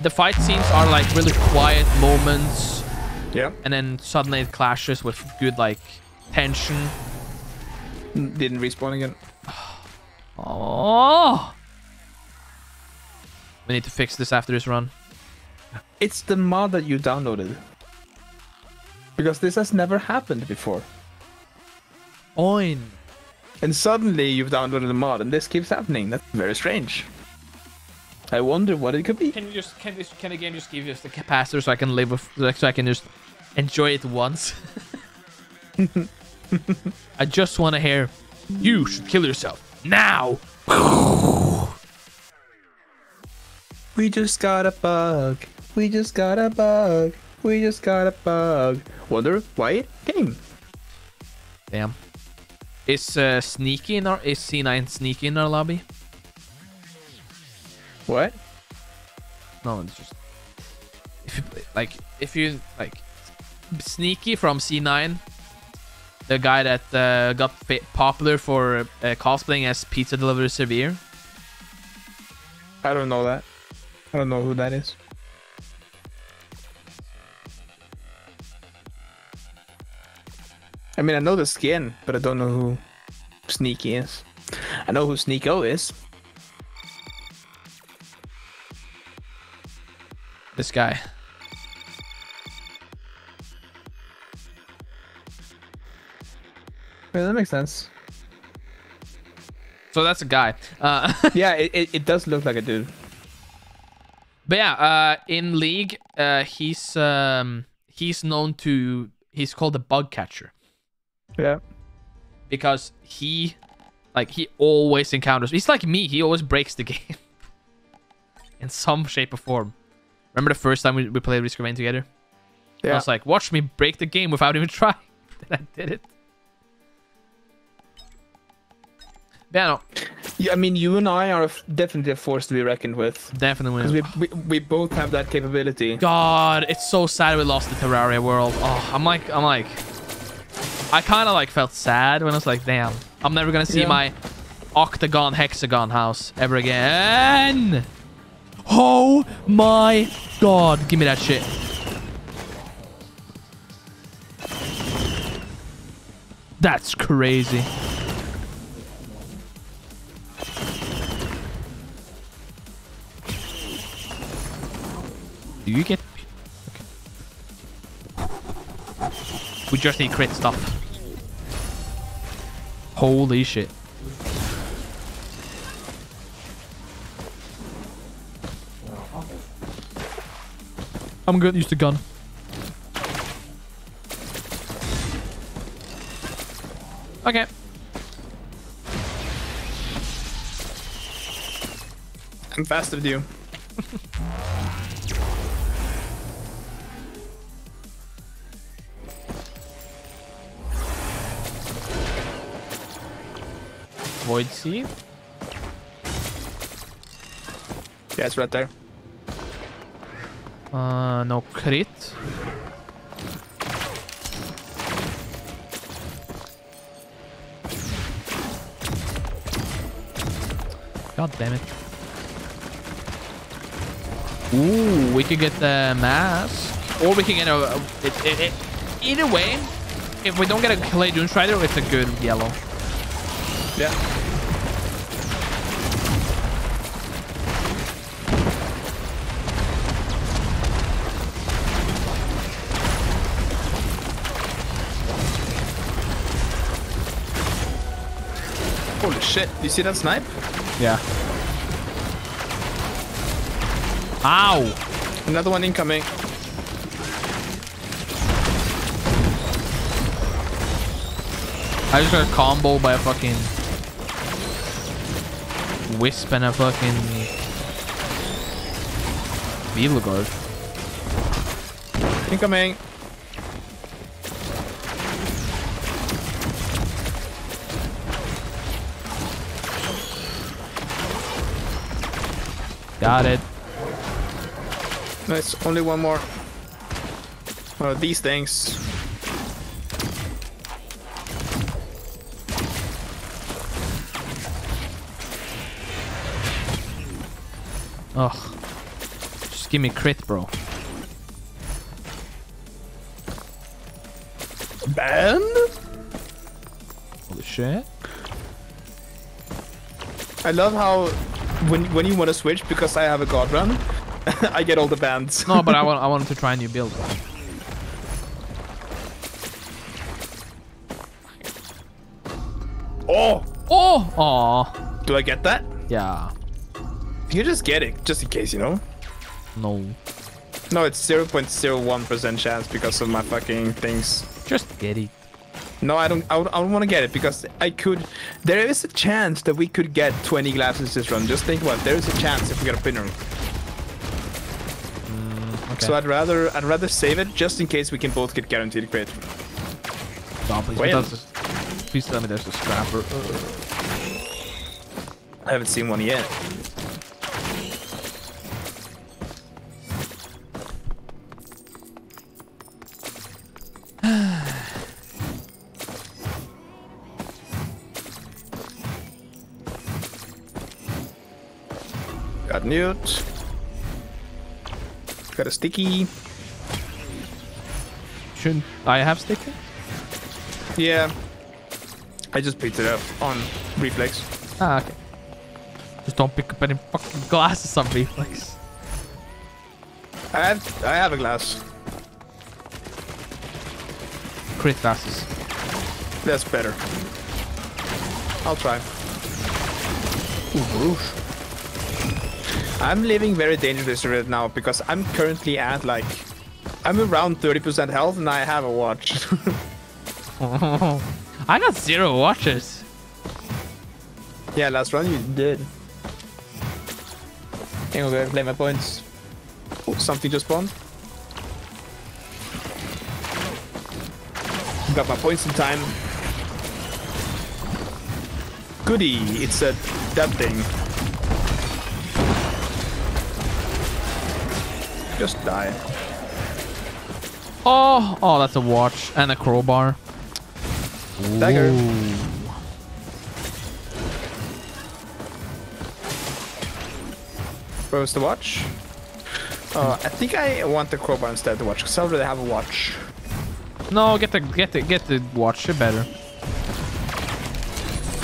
the fight scenes are like really quiet moments, Yeah. and then suddenly it clashes with good like tension. Didn't respawn again. Oh. We need to fix this after this run. It's the mod that you downloaded. Because this has never happened before. Oin. And suddenly you've downloaded a mod and this keeps happening. That's very strange. I wonder what it could be. Can you just can this can the game just give us the capacitor so I can live with like, so I can just enjoy it once? I just want to hear you should kill yourself now. We just got a bug. We just got a bug. We just got a bug. Wonder why it came. Damn. Is uh, sneaky in our is C9 sneaky in our lobby? What? No, it's just if you like if you like sneaky from C9, the guy that uh, got popular for uh, cosplaying as Pizza Delivery Sivir. I don't know that. I don't know who that is. I mean, I know the skin, but I don't know who Sneaky is. I know who Sneako is. This guy. Yeah, that makes sense. So that's a guy. Uh, yeah, it, it, it does look like a dude. but yeah, uh, in League, uh, he's um, he's known to he's called the bug catcher Yeah. because he like he always encounters. He's like me. He always breaks the game in some shape or form. Remember the first time we, we played Risk of Rain together? Yeah. I was like, watch me break the game without even trying. Then I did it. Yeah, er no, yeah, I mean, you and I are definitely a force to be reckoned with. definitely. Because we, we, we both have that capability. God, it's so sad we lost the Terraria world. Oh, I'm like, I'm like, I kind of like felt sad when I was like, damn, I'm never gonna see Yeah. my octagon hexagon house ever again. Oh my God, give me that shit. That's crazy. Do you get We just need crit stuff. Holy shit. I'm gonna use the gun. Okay. I'm faster than you. Void Sea. Yeah, it's right there. Uh, no crit. God damn it. Ooh, we could get the mask. Or we can get a... it, it, it, either way, if we don't get a Clay Dunestrider, it's a good yellow. Yeah. Shit, you see that snipe? Yeah. Ow! Another one incoming. I just got combo by a fucking wisp and a fucking beetle guard. Incoming. Got it. Nice, only one more. Oh, these things. Ugh. Just give me crit, bro. Band? Holy shit. I love how when when you want to switch because I have a god run, I get all the bands. No, but I want I wanted to try a new build. oh, Oh! Aw. do I get that? Yeah. You just get it, just in case, you know. No. No, it's 0.01% chance because of my fucking things. Just get it. No, I don't. I don't, don't want to get it because I could. There is a chance that we could get 20 glasses this run. Just think about it. There is a chance if we get a pinner. Mm, okay. So I'd rather I'd rather save it just in case we can both get guaranteed crit. No, please, please tell me there's a scrapper. I haven't seen one yet. Newt. Got a sticky. Shouldn't I have sticker? Yeah. I just picked it up on reflex. Ah, okay. Just don't pick up any fucking glasses on reflex. I have I have a glass. Crit glasses. That's better. I'll try. Ooh, oof. I'm living very dangerously right now because I'm currently at like I'm around 30% health and I have a watch. Oh, I got zero watches. yeah, last run you did. Hang on, go play my points. Oh, something just spawned. Got my points in time. Goody, it's a that thing. Just die. Oh, oh, that's a watch and a crowbar. Dagger. Ooh. Where's the watch? Uh, I think I want the crowbar instead of the watch because I already have a watch. No, get the get the get the watch. It better.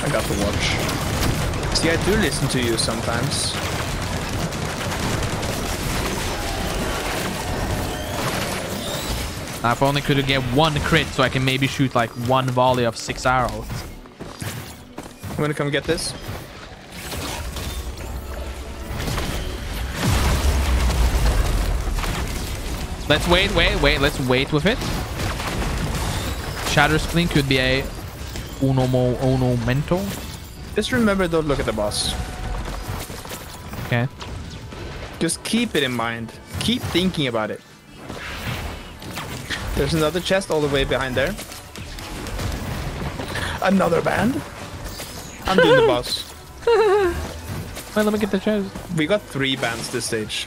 I got the watch. See, I do listen to you sometimes. Now, if I only could get one crit, so I can maybe shoot like one volley of six arrows. You wanna come get this? Let's wait, wait, wait. Let's wait with it. Shatterspleen could be a uno mo uno mento. Just remember, don't look at the boss. Okay. Just keep it in mind. Keep thinking about it. There's another chest all the way behind there. Another band? I'm doing the boss. Wait, let me get the chest. We got three bands this stage.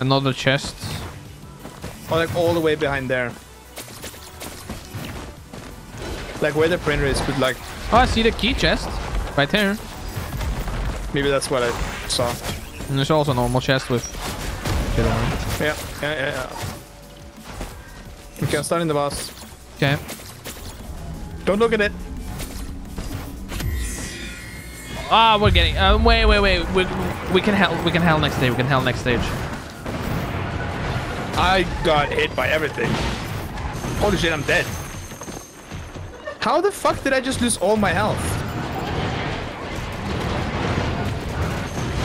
Another chest. Oh, like all the way behind there. Like where the printer is, but like Oh, I see the key chest right there. maybe that's what I saw. And there's also a normal chest with shit on it. Yeah, yeah, yeah, yeah. We can start in the boss. Okay. Don't look at it. Ah, we're getting. Uh, wait, wait, wait. We, we can hell. We can hell next stage. We can hell next stage. I got hit by everything. Holy shit, I'm dead. How the fuck did I just lose all my health?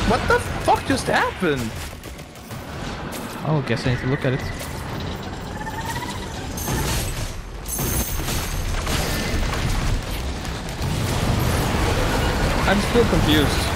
What the fuck just happened? Oh, guess I need to look at it. I'm still confused.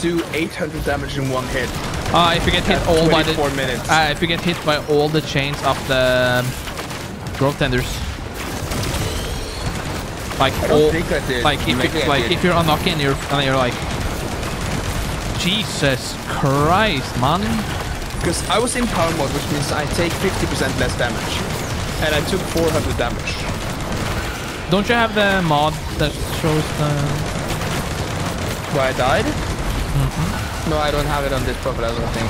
Do 800 damage in one hit? Uh, if you get hit all by the 24 minutes. uh, if you get hit by all the chains of the um, Grovetenders. Like I don't all, think I did. like if Maybe you, like if you're unlucky and you're and you're like, Jesus Christ, man. Because I was in power mode, which means I take 50% less damage. And I took 400 damage. Don't you have the mod that shows the? Why I died? No, I don't have it on this profile, I don't think.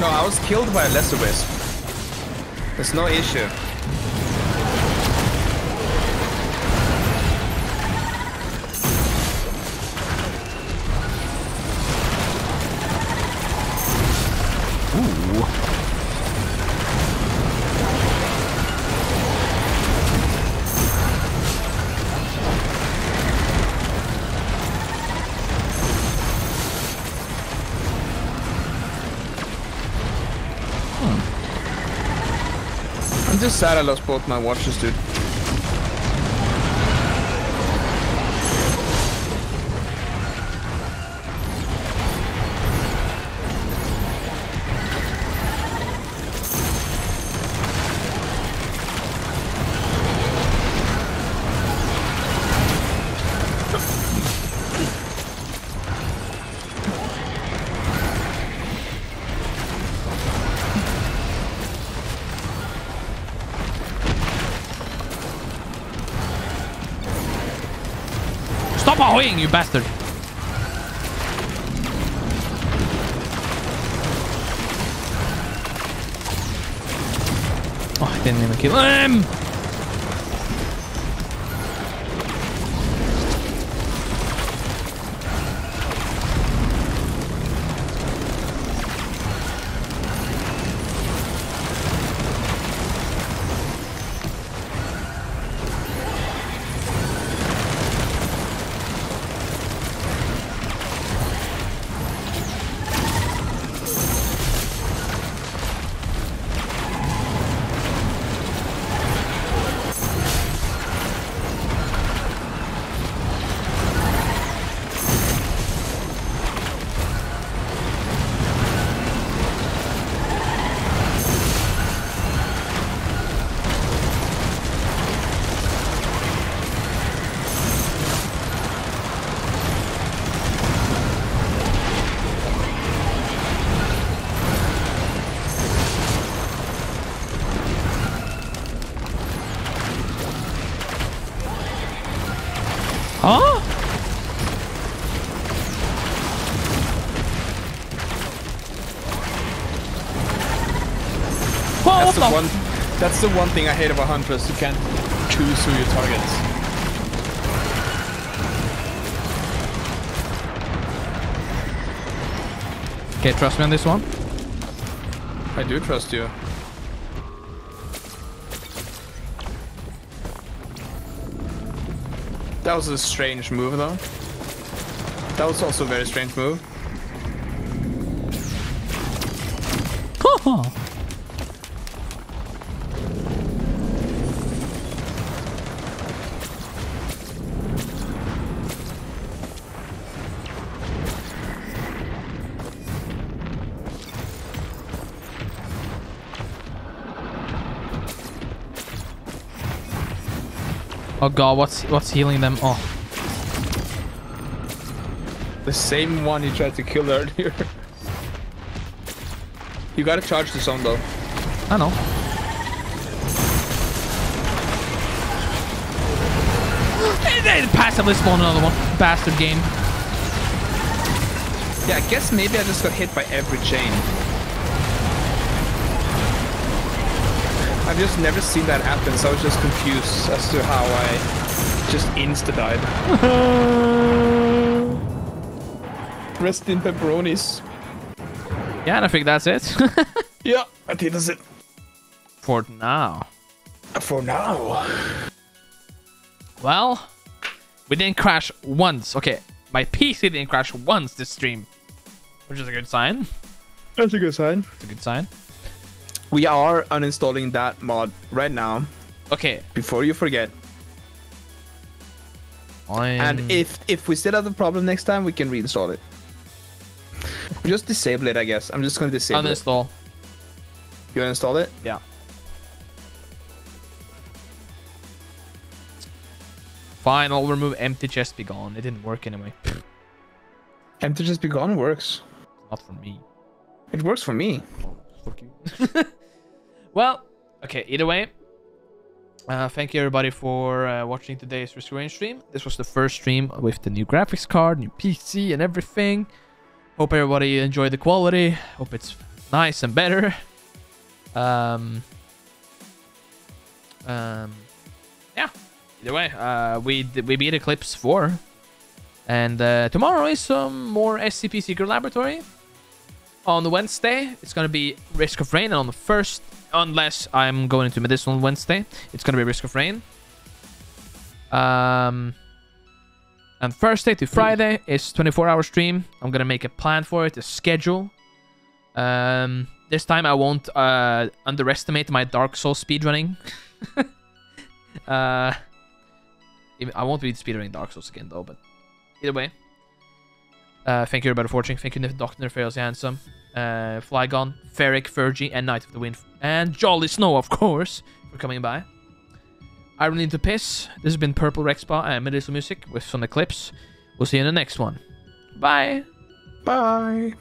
No, I was killed by a lesser wisp. There's no issue. Sad I lost both my watches, dude. Bastard! Whoa, That's the the? one. That's the one thing I hate about Huntress. You can't choose who your target. Okay, trust me on this one. I do trust you. That was a strange move, though. That was also a very strange move. God, what's what's healing them? Oh, The same one you tried to kill earlier. you gotta charge the zone, though. I know. Then passively spawn another one. Bastard game. Yeah, I guess maybe I just got hit by every chain. I've just never seen that happen, so I was just confused as to how I just insta-died. Rest in pepperonis. Yeah, and I think that's it. Yeah, I think that's it. For now. For now. Well, we didn't crash once. Okay, my PC didn't crash once this stream, which is a good sign. That's a good sign. It's a good sign. We are uninstalling that mod right now, Okay. before you forget. Fine. And if if we still have the problem next time, we can reinstall it. Just disable it, I guess. I'm just gonna disable it. uninstall. You uninstall it? Yeah. Fine, I'll remove empty chest be gone. It didn't work anyway. Empty just be gone works. Not for me. It works for me. Fuck you. well, okay, either way. Uh, thank you everybody for uh, watching today's Risk of Rain stream. This was the first stream with the new graphics card, new PC and everything. Hope everybody enjoyed the quality. Hope it's nice and better. Um, um, yeah. Either way, uh, we we beat Eclipse 4. And uh, tomorrow is some more SCP Secret Laboratory. On Wednesday, it's gonna be Risk of Rain, and on the first, unless I'm going into Medicinal Wednesday, it's gonna be Risk of Rain. Um, and Thursday to Friday is 24-hour stream. I'm gonna make a plan for it, a schedule. Um, this time I won't uh, underestimate my Dark Souls speedrunning. uh, I won't be speedrunning Dark Souls again though, but either way. Uh, thank you everybody for watching. Thank you, Dr. Nefarious Handsome, uh, Flygon, Ferric, Fergie, and Knight of the Wind, and Jolly Snow, of course, for coming by. I really need to piss. This has been Purple Rexbot and Medicinal Music with some Eclipse. We'll see you in the next one. Bye. Bye.